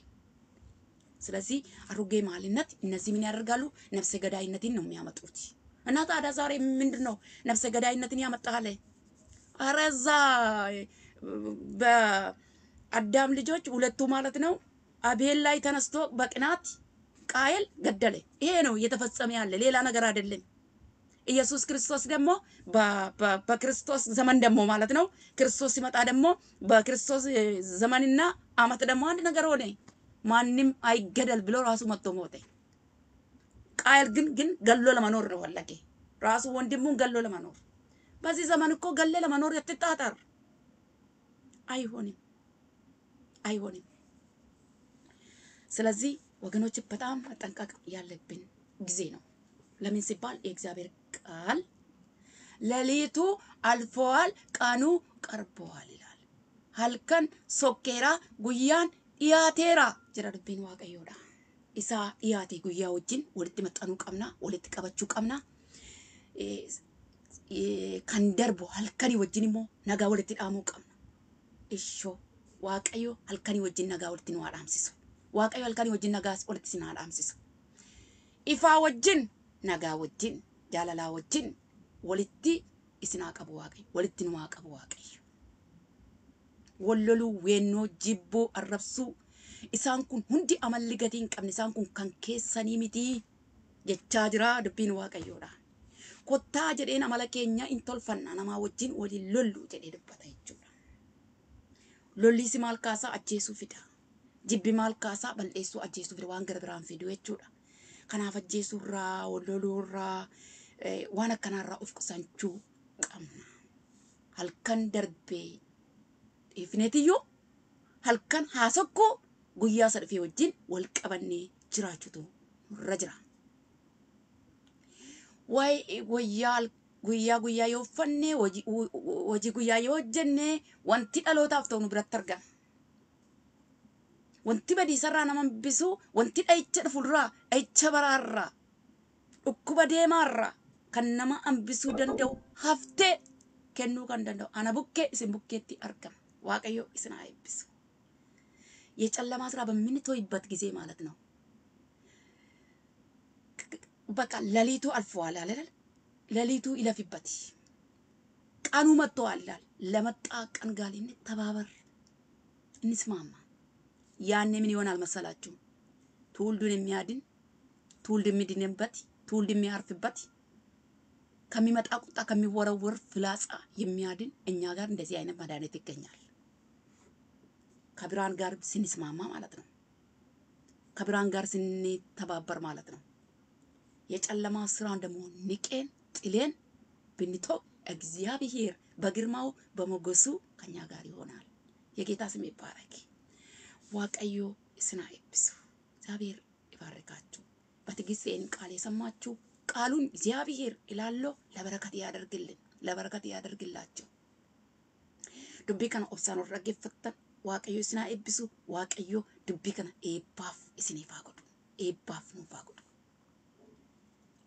ስለዚህ አሮጌ ማልነት እነዚህ ምን ያደርጋሉ? ነፍሰ ገዳይነትን ነው የሚያመጡት። እና ታዲያ ዛሬ ምንድን ነው ነፍሰ ገዳይነትን ያመጣለ? ኧረ እዛ በአዳም ልጆች ሁለቱ ማለት ነው አቤል ላይ ተነስቶ በቅናት ቃየል ገደለ። ይሄ ነው እየተፈጸመ ያለ ሌላ ነገር አይደለም። ኢየሱስ ክርስቶስ ደግሞ በክርስቶስ ዘመን ደግሞ ማለት ነው ክርስቶስ ሲመጣ ደግሞ በክርስቶስ ዘመንና አመት ደግሞ አንድ ነገር ሆነ። ማንም አይገደል ብሎ ራሱ መጥቶ ሞተ። ቃየል ግን ግን ገሎ ለመኖር ነው ፈለገ። ራሱ ወንድሙን ገሎ ለመኖር በዚህ ዘመን እኮ ገለ ለመኖር የትጣጣር አይሆንም፣ አይሆንም። ስለዚህ ወገኖች በጣም መጠንቀቅ ያለብን ጊዜ ነው። ለምን ሲባል የእግዚአብሔር ቃል ሌሊቱ አልፈዋል፣ ቀኑ ቀርበዋል ይላል። ሀልከን ሶኬራ ጉያን ዲያቴራ jedha dubbiin waaqayyoodha. Isaa dhiyaate guyyaa wajjin walitti maxxanuu qabna, walitti qabachuu qabna. Kan darbu halkanii wajjin immoo nagaa walitti dhaamuu qabna. Ishoo waaqayyo halkanii wajjin nagaa walitti nu haadhaamsisu. Waaqayyo halkanii wajjin nagaa walitti sin haadhaamsisu. Nagaa wajjin jaalalaa wajjin walitti isin haa qabu waaqayyo walitti nu haa qabu waaqayyo. Walloluu weennoo jibboo arrabsuu isaan kun hundi amalli gatii hin qabne isaan kun kan keessanii miti jechaa jira dubbiin waaqayyoodha. Kottaa jedheen amala keenya hin tolfanna namaa wajjin waliin lollu jedhee dubbata jechuudha. Lolliisi maal kaasaa ajjeesuu fida. Jibbi maal kaasaa balleessuu ajjeesuu fida waan gara biraan fidu jechuudha. Kanaaf ajjeesuurraa loluurraa waan akkanaarraa of qusachuu qabna. Halkan darbee dhiifneetiyyuu halkan haasokkoo guyyaa sadafee wajjin wal qabannee jiraachuutu nurra jira. Wayyaa guyyaa guyyaa yoo uffannee hojii guyyaa yoo hojjennee wanti dhalootaaf ta'u nu biratti argama. Wanti badiisarraa nama hambisu wanti dhayicha dhufurraa dhayicha baraarraa dhukkuba deemaarraa kan nama hambisuu danda'u haftee kennuu kan danda'u ana bukkee isin bukkeetti argama. waaqayyo isin haa eebbisu። የጨለማ ስራ በምንተውበት ጊዜ ማለት ነው። በቃ ሌሊቱ አልፈዋል አለ ሌሊቱ ይለፊበት፣ ቀኑ መጥተዋል ለመጣ ቀን ጋር እንተባበር፣ እንስማማ። ያኔ ምን ይሆናል መሰላችሁ? ትውልዱን የሚያድን ትውልድ የሚድንበት ትውልድ የሚያርፍበት ከሚመጣ ቁጣ ከሚወረወር ፍላጻ የሚያድን እኛ ጋር እንደዚህ አይነት መድኃኒት ይገኛል። ከብርሃን ጋር ስንስማማ ማለት ነው። ከብርሃን ጋር ስንተባበር ማለት ነው። የጨለማ ስራን ደግሞ ንቄን ጥሌን ብንተው እግዚአብሔር በግርማው በሞገሱ ከኛ ጋር ይሆናል። የጌታ ስም ይባረክ። waaqayyo isin haa eebbisu እግዚአብሔር ይባርካችሁ። በትዕግስት ይህን ቃል የሰማችሁ ቃሉን እግዚአብሔር ይላለው ለበረከት ያደርግልን፣ ለበረከት ያደርግላቸው። dubbii kana obsaan eebbisu waaqayyo dubbii kana eebbaaf isiniif haa godhu eebbaaf nuuf haa godhu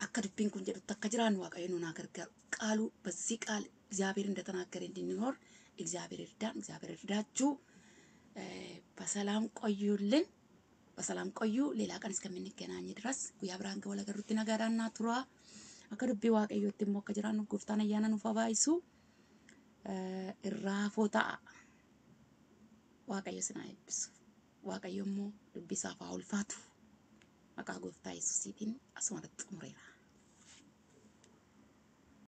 akka dubbiin kun jedhutti akka jiraannu waaqayyo nuun haa gargaaru ቃሉ በዚህ ቃል እግዚአብሔር እንደተናገረ እንድንኖር እግዚአብሔር ይርዳን እግዚአብሔር ይርዳችሁ በሰላም ቆዩልን በሰላም ቆዩ ሌላ ቀን እስከምንገናኝ ድረስ ጉያ ብርሃን ገወለ ገሩት ነጋዳና ቱራ akka dubbii waaqayyootti immoo akka jiraannu gooftaan ayyaana nuuf habaayisu irraafoo ta'a. Waaqayyo sinaa eebbisu. Waaqayyo immoo dubbii isaaf haa ulfaatu. Maqaa gooftaa Yesuusiitiin asumarratti xumureera.